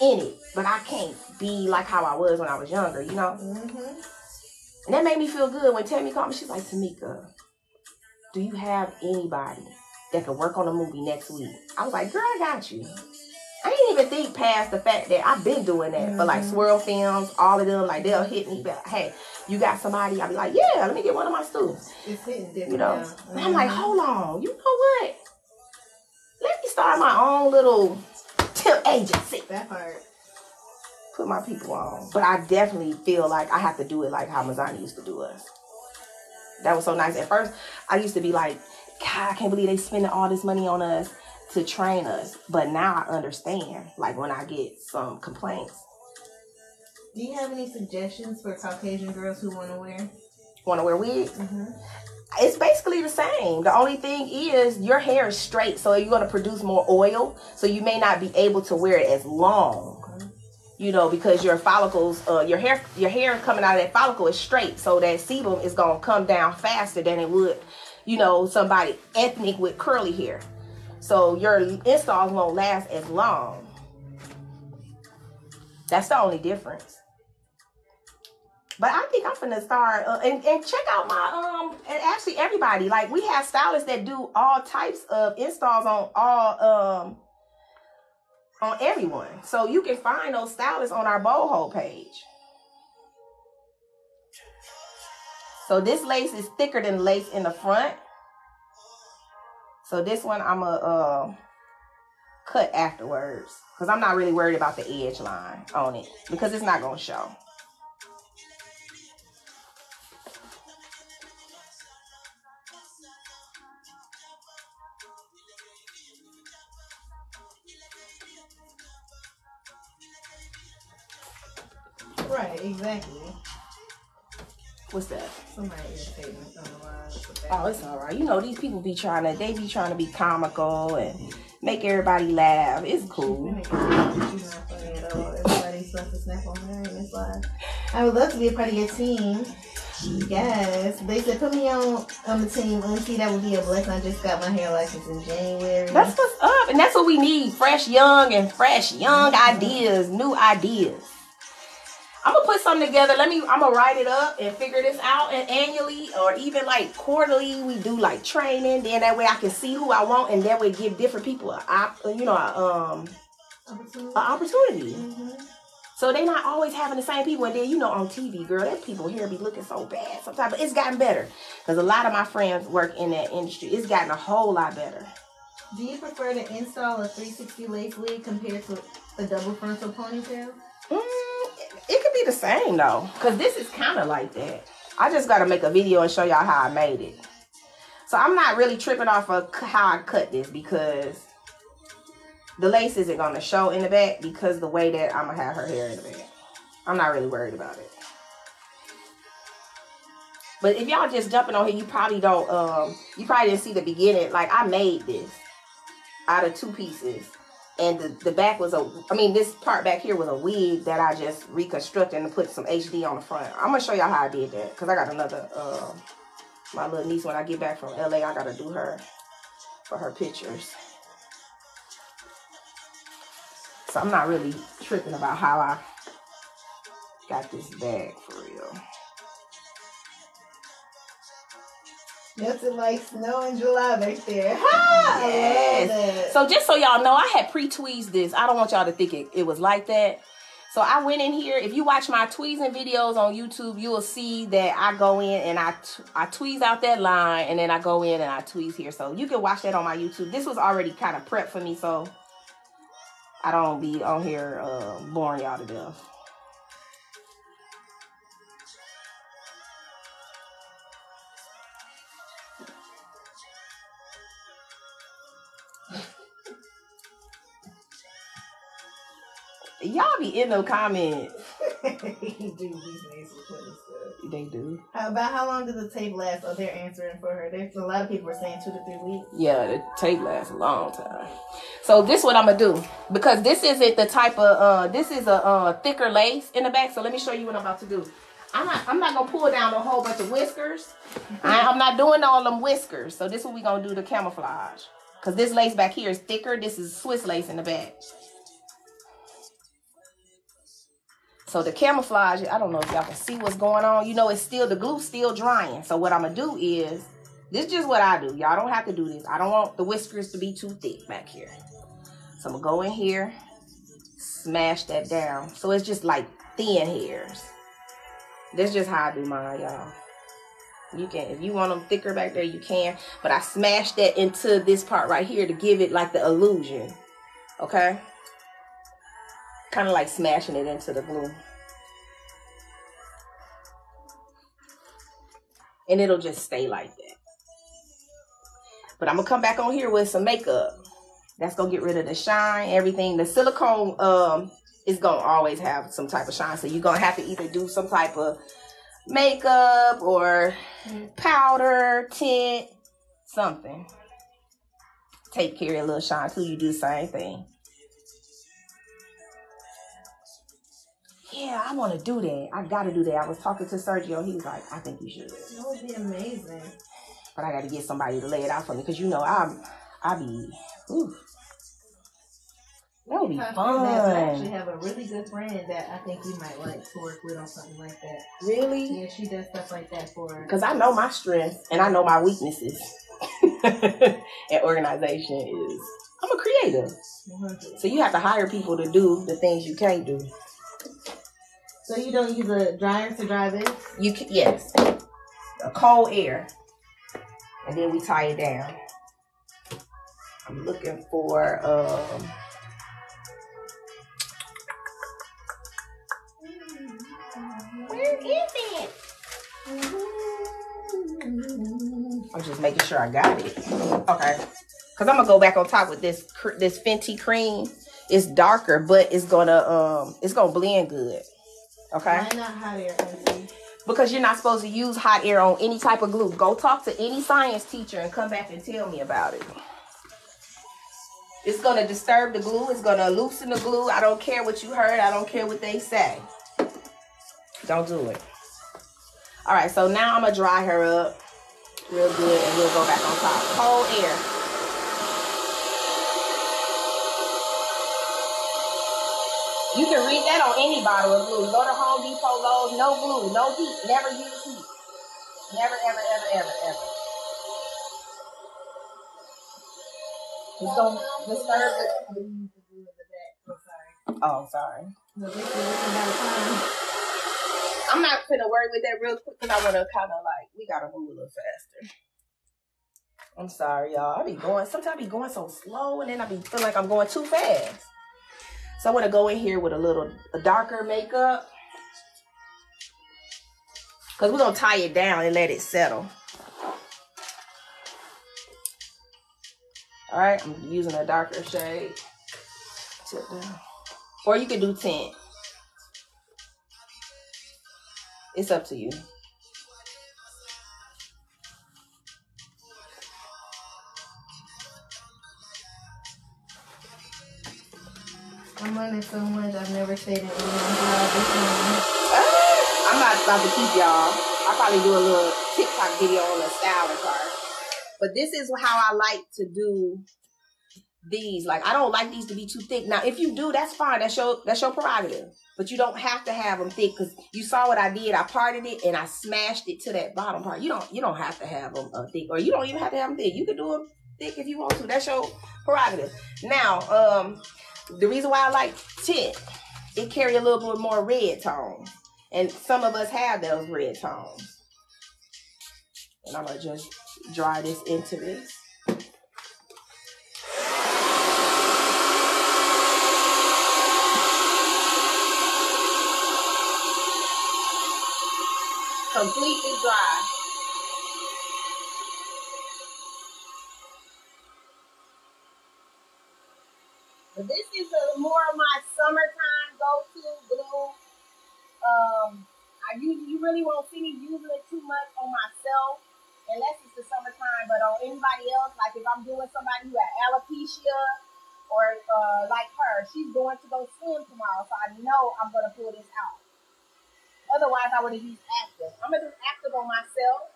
in it, but I can't be like how I was when I was younger. You know? Mm-hmm. And that made me feel good when Tammy called me. She's like, Tamika, do you have anybody that could work on a movie next week? I was like, girl, I got you. I didn't even think past the fact that I've been doing that for like Mhm. Swirl Films, all of them. Like they'll hit me, but hey, you got somebody? I'll be like, yeah, let me get one of my students. It's hitting different You know, now. and I'm like, Mhm. hold on, you know what? Let me start my own little temp agency. that part. Put my people on. But I definitely feel like I have to do it like how Mazzani used to do us. That was so nice. At first, I used to be like, God, I can't believe they spending all this money on us to train us. But now I understand. Like when I get some complaints. Do you have any suggestions for Caucasian girls who want to wear? Want to wear wigs? Mm-hmm. it's basically the same. The only thing is your hair is straight, so you're gonna produce more oil, so you may not be able to wear it as long. You know, because your follicles, uh, your hair, your hair coming out of that follicle is straight, so that sebum is gonna come down faster than it would, you know, somebody ethnic with curly hair. So your installs won't last as long. That's the only difference. But I think I'm gonna start uh, and, and check out my um and actually everybody like we have stylists that do all types of installs on all um on everyone. So you can find those stylists on our Bold Hold page. So this lace is thicker than lace in the front. So this one I'm a uh, cut afterwards. Cause I'm not really worried about the edge line on it because it's not gonna show. Oh, it's all right. You know, these people be trying to, they be trying to be comical and make everybody laugh. It's cool. She's not funny at all. Everybody's supposed to snap on her in this live. I would love to be a part of your team. Yes. They said put me on on the team. Auntie, that would be a blessing. I just got my hair license in January. That's what's up. And that's what we need. Fresh, young, and fresh, young ideas, new ideas. I'm gonna put something together. Let me. I'm gonna write it up and figure this out. And annually or even like quarterly, we do like training. Then that way I can see who I want, and that way give different people a op, you know, a, um, Opportunity. a opportunity. Mhm. So they're not always having the same people. And then you know on TV, girl, that people here be looking so bad sometimes. But it's gotten better because a lot of my friends work in that industry. It's gotten a whole lot better. Do you prefer to install a 360 lace wig compared to a double frontal ponytail? Mm, it, could be the same though, cause this is kind of like that. I just gotta make a video and show y'all how I made it. So I'm not really tripping off of how I cut this because the lace isn't gonna show in the back because the way that I'm gonna have her hair in the back. I'm not really worried about it. But if y'all just jumping on here, you probably don't. Um, you probably didn't see the beginning. Like I made this out of two pieces and the, the back was a i mean this part back here was a wig that i just reconstructed and put some hd on the front. I'm gonna show y'all how i did that because i got another uh, my little niece when i get back from la i gotta do her for her pictures. So i'm not really tripping about how i got this bag for real Melted like snow in July back there. Ha! Yes. So just so y'all know, I had pre-tweezed this. I don't want y'all to think it, it was like that. So I went in here. If you watch my tweezing videos on YouTube, you will see that I go in and I I tweeze out that line, and then I go in and I tweeze here. So you can watch that on my YouTube. This was already kind of prepped for me, so I don't be on here uh, boring y'all to death. Y'all be in the comments. you do these funny stuff. They do. How about how long does the tape last? Oh, they're answering for her. There's a lot of people are saying two to three weeks. Yeah, the tape lasts a long time. So this what I'm gonna do because this isn't the type of uh this is a uh thicker lace in the back. So let me show you what I'm about to do. I'm not I'm not gonna pull down a whole bunch of whiskers. I, I'm not doing all them whiskers. So this what we gonna do the camouflage. Cause this lace back here is thicker. This is Swiss lace in the back. So the camouflage, I don't know if y'all can see what's going on. You know, it's still the glue still drying. So what I'm gonna do is this is just what I do. Y'all don't have to do this. I don't want the whiskers to be too thick back here. So I'm gonna go in here, smash that down. So it's just like thin hairs. That's just how I do mine, y'all. You can, if you want them thicker back there, you can. But I smashed that into this part right here to give it like the illusion. Okay? Kind of like smashing it into the glue. And it'll just stay like that. But I'm gonna come back on here with some makeup. That's gonna get rid of the shine, everything. The silicone um is gonna always have some type of shine. So you're gonna have to either do some type of makeup or powder, tint, something. Take care of little shine too. You do the same thing. Yeah, I want to do that. I got to do that. I was talking to Sergio. He was like, I think you should. That would be amazing. But I got to get somebody to lay it out for me because you know I'm, I be, ooh, that would be I actually have a really good friend that I think we might like to work with on something like that. Really? Yeah, she does stuff like that for. Because I know my strengths and I know my weaknesses. and organization is, I'm a creative. 100. So you have to hire people to do the things you can't do. So you don't use a dryer to dry this? You can, yes, a cold air, and then we tie it down. I'm looking for um Where is it? I'm just making sure I got it. Okay. Cause I'm gonna go back on top with this this Fenty cream. It's darker, but it's gonna um it's gonna blend good. Okay. Why not hot air, Auntie? Because you're not supposed to use hot air on any type of glue. Go talk to any science teacher and come back and tell me about it. It's gonna disturb the glue. It's gonna loosen the glue. I don't care what you heard. I don't care what they say. Don't do it. All right, so now I'm gonna dry her up real good and we'll go back on top. Cold air. You can read that on any bottle of glue. Go to Home Depot, Lowe's, no glue, no heat. Never use heat. Never, ever, ever, ever, ever. It's gonna disturb the. Oh, sorry. But this is about time. I'm not gonna worry with that real quick because I want to kind of like we gotta move a little faster. I'm sorry, y'all. I be going. Sometimes I be going so slow, and then I be feel like I'm going too fast. So I want to go in here with a little a darker makeup because we're gonna tie it down and let it settle. All right, I'm using a darker shade. Tip down. Or you could do tint. It's up to you. I'm learning so much. I've never it in my job I'm not about to keep y'all. I'll probably do a little TikTok video on the styling part. But this is how I like to do these. Like I don't like these to be too thick. Now, if you do, that's fine. That's your that's your prerogative. But you don't have to have them thick because you saw what I did. I parted it and I smashed it to that bottom part. You don't you don't have to have them uh, thick, or you don't even have to have them thick. You can do them thick if you want to. That's your prerogative. Now, um, the reason why I like tint, it carry a little bit more red tone, and some of us have those red tones. And I'm gonna just dry this into this. Completely dry. But this is a, more of my summertime go-to glue. Um, I you really won't see me using it too much on myself unless it's the summertime. But on anybody else, like if I'm doing somebody who has alopecia or uh, like her, she's going to go swim tomorrow, so I know I'm gonna pull this out. Otherwise, I would have used active. I'm gonna do active on myself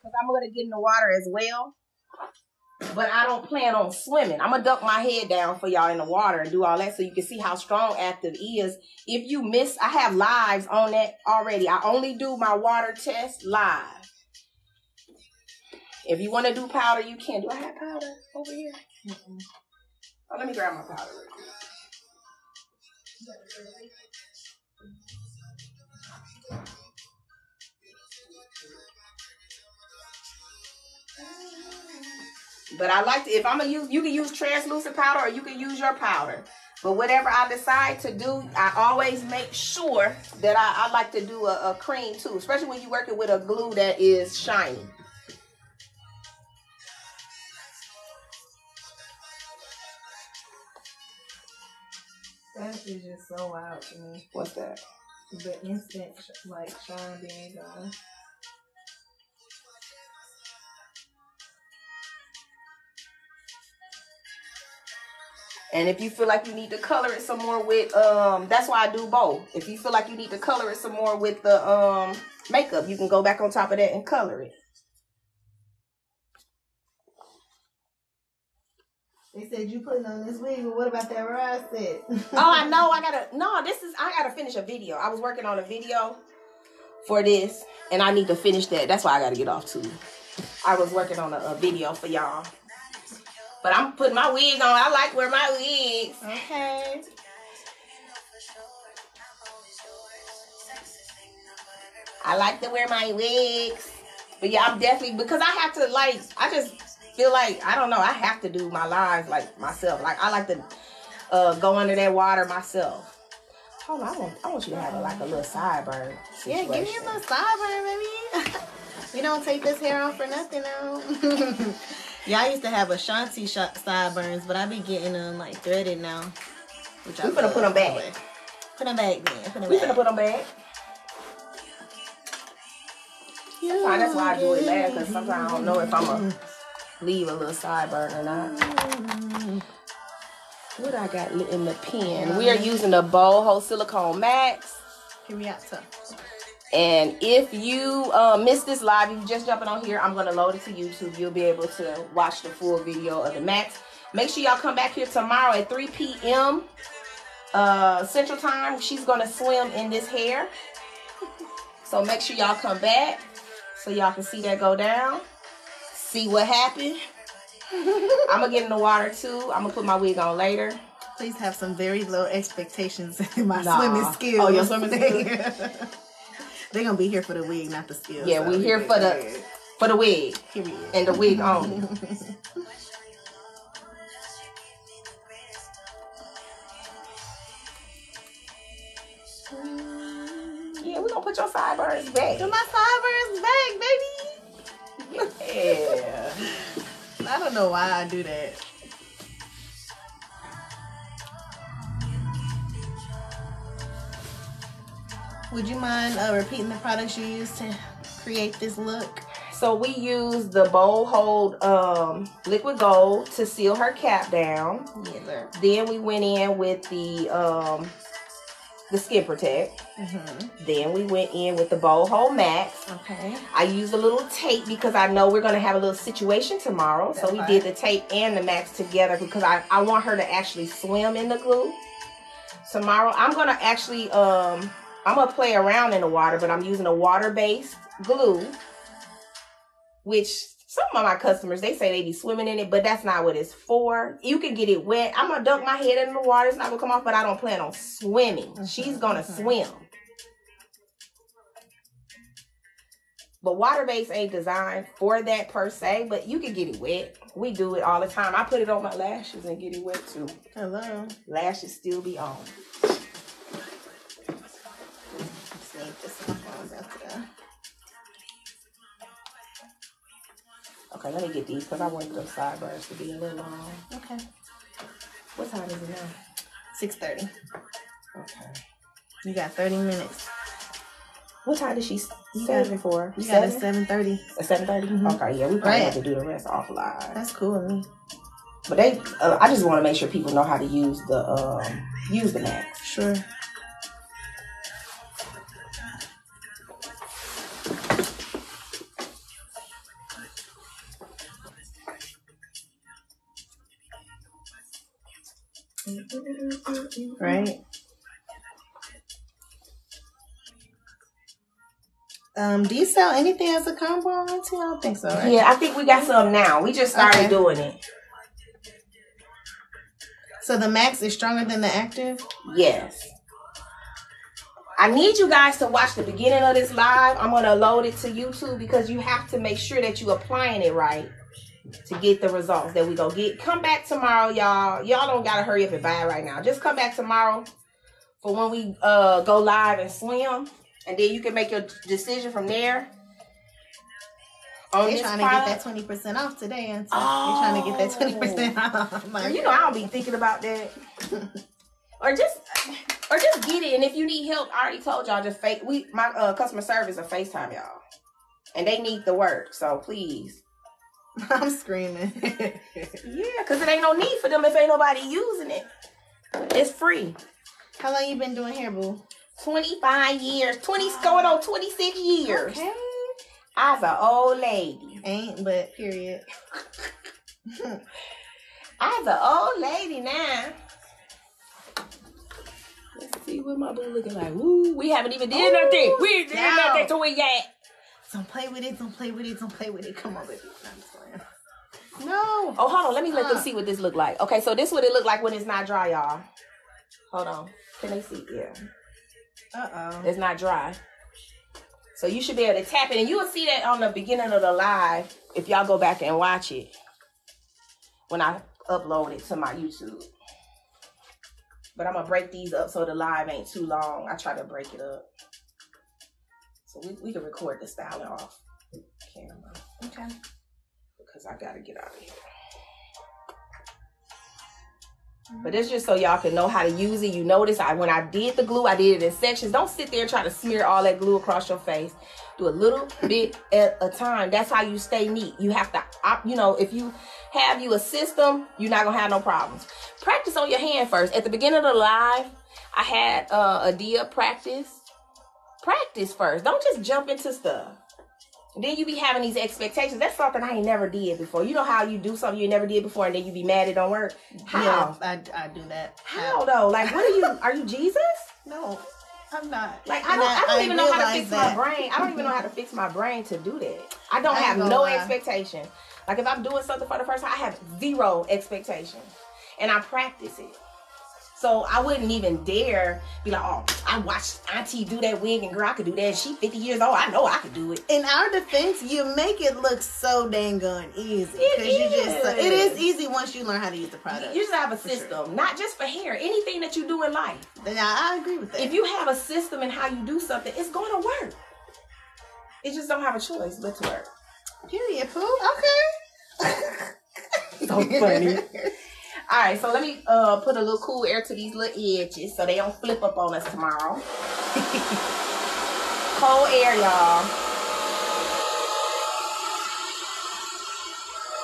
because I'm gonna get in the water as well. But I don't plan on swimming. I'm gonna duck my head down for y'all in the water and do all that so you can see how strong active is. If you miss, I have lives on that already. I only do my water test live. If you want to do powder, you can. Do I have powder over here? Oh, let me grab my powder. real quick. But I like to, if I'm gonna use, you can use translucent powder or you can use your powder. But whatever I decide to do, I always make sure that I, I like to do a, a cream too, especially when you're working with a glue that is shiny. That is just so wild to me. What's that? The instant, sh- like, shine being gone. And if you feel like you need to color it some more with um that's why I do both. If you feel like you need to color it some more with the um makeup, you can go back on top of that and color it. They said you putting on this wig, but what about that ride set? Oh, I know. I gotta no. This is I gotta finish a video. I was working on a video for this, and I need to finish that. That's why I gotta get off too. I was working on a, a video for y'all, but I'm putting my wigs on. I like wear my wigs. Okay. I like to wear my wigs, but yeah, I'm definitely because I have to like. I just feel like I don't know. I have to do my lives like myself. Like I like to uh, go under that water myself. Hold on, I want, I want you to have a, like a little sideburn. Yeah, give me a situation. little sideburn, baby. we don't take this hair off for nothing now. yeah, I used to have Ashanti sh- sideburns, but I be getting them like threaded now. Which We finna put 'em back. Put them back, then. Put them We back. gonna put them back. Sometimes that's why I do it last because sometimes I don't know if I'm gonna leave a little sideburn or not. What I got in the pen? We are using the Bold Hold Silicone Maxx. Here we are. So. And if you uh, missed this live, if you just jumping on here, I'm gonna load it to YouTube. You'll be able to watch the full video of the Maxx. Make sure y'all come back here tomorrow at 3 p.m. Uh, Central Time. She's gonna swim in this hair. So make sure y'all come back so y'all can see that go down. See what happened. I'm gonna get in the water too. I'm gonna put my wig on later. Please have some very low expectations in my Nah. swimming skills. Oh, your swimming skills? They're gonna be here for the wig, not the skills. Yeah, we here for the for the wig period. and the wig only. Yeah, we gonna put your sideburns back. Do my sideburns back, baby. Yeah. I don't know why I do that. Would you mind uh, repeating the products you used to create this look? So we used the Bold Hold um, liquid gold to seal her cap down. Yeah. Then we went in with the um, the skin protect. Mm-hmm. Then we went in with the Bold Hold Maxx. Okay. I used a little tape because I know we're gonna have a little situation tomorrow. So we fine. did the tape and the Maxx together because I, I want her to actually swim in the glue. Tomorrow I'm gonna actually um I'm gonna play around in the water, but I'm using a water-based glue, which some of my customers they say they be swimming in it, but that's not what it's for. You can get it wet. I'm gonna dunk my head in the water, it's not gonna come off, but I don't plan on swimming. She's gonna mhm. swim. But water based ain't designed for that per se, but you can get it wet. We do it all the time. I put it on my lashes and get it wet too. Hello. Lashes still be on. Okay, let me get these because I want those sideburns to be a little long. Okay. What time is it now? Six thirty. Okay. You got thirty minutes. What time did she You got- it for? You got a Seven? seven thirty. At seven thirty. Mhm. Okay, yeah, we probably Right. have to do the rest offline. That's cool. But they, uh, I just want to make sure people know how to use the um use the Maxx. Sure. Right. Um, do you sell anything as a combo I don't think so, right? Yeah, I think we got some now. We just started Okay. doing it. So the Maxx is stronger than the active? Yes. I need you guys to watch the beginning of this live. I'm gonna load it to YouTube because you have to make sure that you're applying it right to get the results that we gonna get. Come back tomorrow, y'all. Y'all don't gotta hurry up and buy it right now. Just come back tomorrow for when we uh go live and swim, and then you can make your decision from there. On They're trying to get that twenty percent off today, Auntie. They're trying to get that Oh. twenty percent off. Like, You know, I don't be thinking about that. or just or just get it. And if you need help, I already told y'all just fake we my uh, customer service or FaceTime y'all. And they need the work. So please. I'm screaming. Yeah, because it ain't no need for them if ain't nobody using it. It's free. How long you been doing hair, boo? 25 years. 20 going on 26 years. Okay. I was an old lady. Ain't, but period. I was an old lady now. Let's see what my boo looking like. Woo, we haven't even did Ooh, nothing. We ain't did down. nothing to it yet. Don't play with it. Don't play with it. Don't play with it. Come on, baby. I'm just playing. No. Oh, hold on. Let me let them see what this look like. Okay, so this what it look like when it's not dry, y'all. Hold on. Can they see? Yeah, Uh oh. it's not dry. So you should be able to tap it, and you will see that on the beginning of the live if y'all go back and watch it. when I upload it to my YouTube. But I'm gonna break these up so the live ain't too long. I try to break it up. So we, we can record the styling off camera Okay. because I gotta get out of here. But it's just so y'all can know how to use it. You notice I when I did the glue, I did it in sections. Don't sit there trying to smear all that glue across your face. Do a little bit at a time. That's how you stay neat. You have to, you know, if you have you a system, you're not gonna have no problems. Practice on your hand first. At the beginning of the live, I had uh, Adia practice. Practice first. Don't just jump into stuff. And then you be having these expectations. That's something I ain't never did before. You know how you do something you never did before, and then you be mad it don't work. How? Yeah, I, I do that. How though? Like, what are you? Are you Jesus? No, I'm not. Like, I don't. I, don't even know how to fix that. my brain. I don't even know how to fix my brain to do that. I don't I have no lie. expectation. Like, if I'm doing something for the first time, I have zero expectation, and I practice it. So I wouldn't even dare be like, oh, I watched Auntie do that wig, and girl, I could do that. She 50 years old. I know I could do it. In our defense, you make it look so dang gun easy. It 'cause you just is. it is easy once you learn how to use the product. You just have a For sure. system, not just for hair. Anything that you do in life. Now I agree with that. if you have a system in how you do something, it's going to work. It just don't have a choice but to work. period, poo. Okay. So funny. All right, so let me uh put a little cool air to these little edges so they don't flip up on us tomorrow. Cold air, y'all.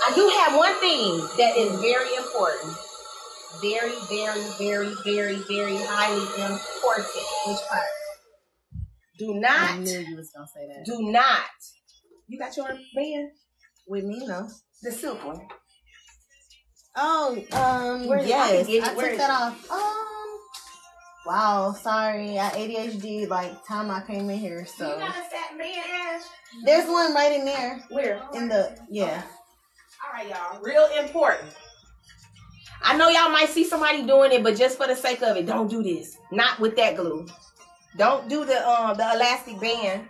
I do have one thing that is very important. Very, very, very, very, very highly important. Which part? Do not. I knew you was gonna say that. do not. You got your band? With me, no. The silk one. Oh, um, Where is it? I yes, can get it. I took is that it? off. Um, wow, sorry, I ADHD. Like time I came in here, so You got a satin band, Ash? there's one right in there Where? in the yeah. All right, y'all. Real important. I know y'all might see somebody doing it, but just for the sake of it, don't do this. Not with that glue. Don't do the um the elastic band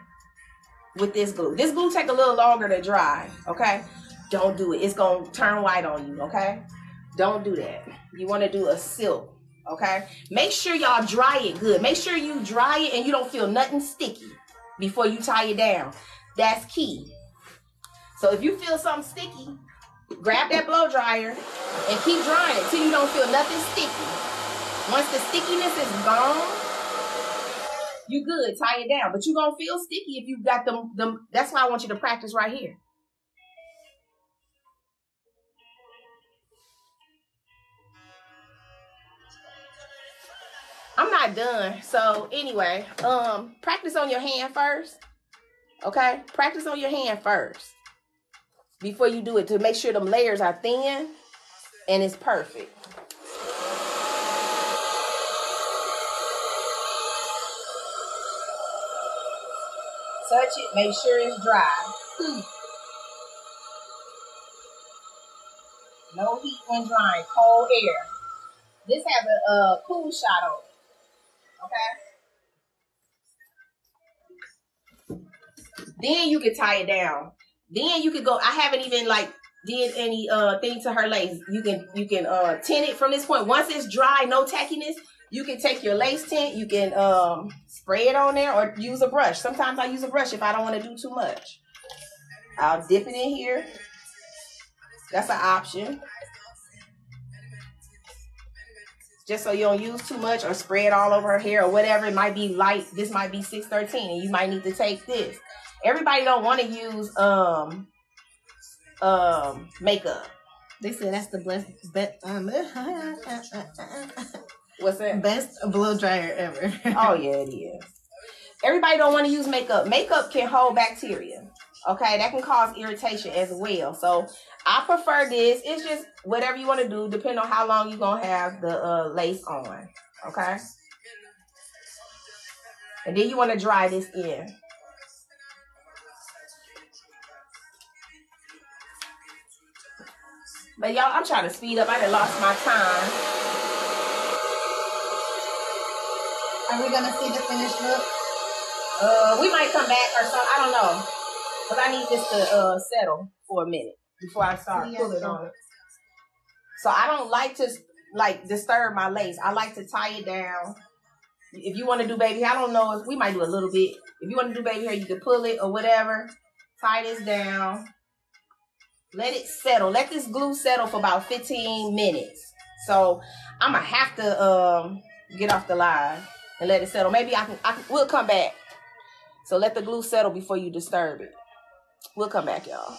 with this glue. This glue take a little longer to dry. Okay, don't do it. It's gonna turn white on you. Okay, don't do that. You want to do a silk. Okay, make sure y'all dry it good. Make sure you dry it and you don't feel nothing sticky before you tie it down. That's key. So if you feel something sticky, grab that blow dryer and keep drying it till you don't feel nothing sticky. Once the stickiness is gone, you good. Tie it down, but you're gonna feel sticky if you've got them. Them. That's why I want you to practice right here. I'm not done. So anyway, um, practice on your hand first. Okay, practice on your hand first before you do it to make sure them layers are thin and it's perfect. Touch it, make sure it's dry. No heat when drying, cold air. This has a, uh cool shot on it. Okay. Then you can tie it down. Then you could go. I haven't even like did any uh thing to her lace. You can you can uh tint it from this point. Once it's dry, no tackiness, you can take your lace tint, you can um spray it on there or use a brush. Sometimes I use a brush if I don't want to do too much. I'll dip it in here. That's an option. Just so you don't use too much or spread all over her hair or whatever. It might be light. This might be 613 and you might need to take this. Everybody don't want to use um um makeup. They said that's the best, best, um, What's that? best blow dryer ever. Oh yeah, it is. Everybody don't want to use makeup. Makeup can hold bacteria. Okay, that can cause irritation as well. So I prefer this. It's just whatever you want to do, depending on how long you're gonna have the uh, lace on. Okay. And then you want to dry this in. But y'all, I'm trying to speed up. I done lost my time. Are we gonna see the finished look? Uh, we might come back or something. I don't know. But I need this to uh settle for a minute before I start Yeah, pulling sure. on it. So I don't like to like disturb my lace. I like to tie it down. If you want to do baby hair, I don't know if we might do a little bit. If you want to do baby hair, you can pull it or whatever. Tie this down. Let it settle. Let this glue settle for about 15 minutes. So I'm gonna have to um get off the line and let it settle. Maybe I can, I can we'll come back. So let the glue settle before you disturb it. We'll come back, y'all.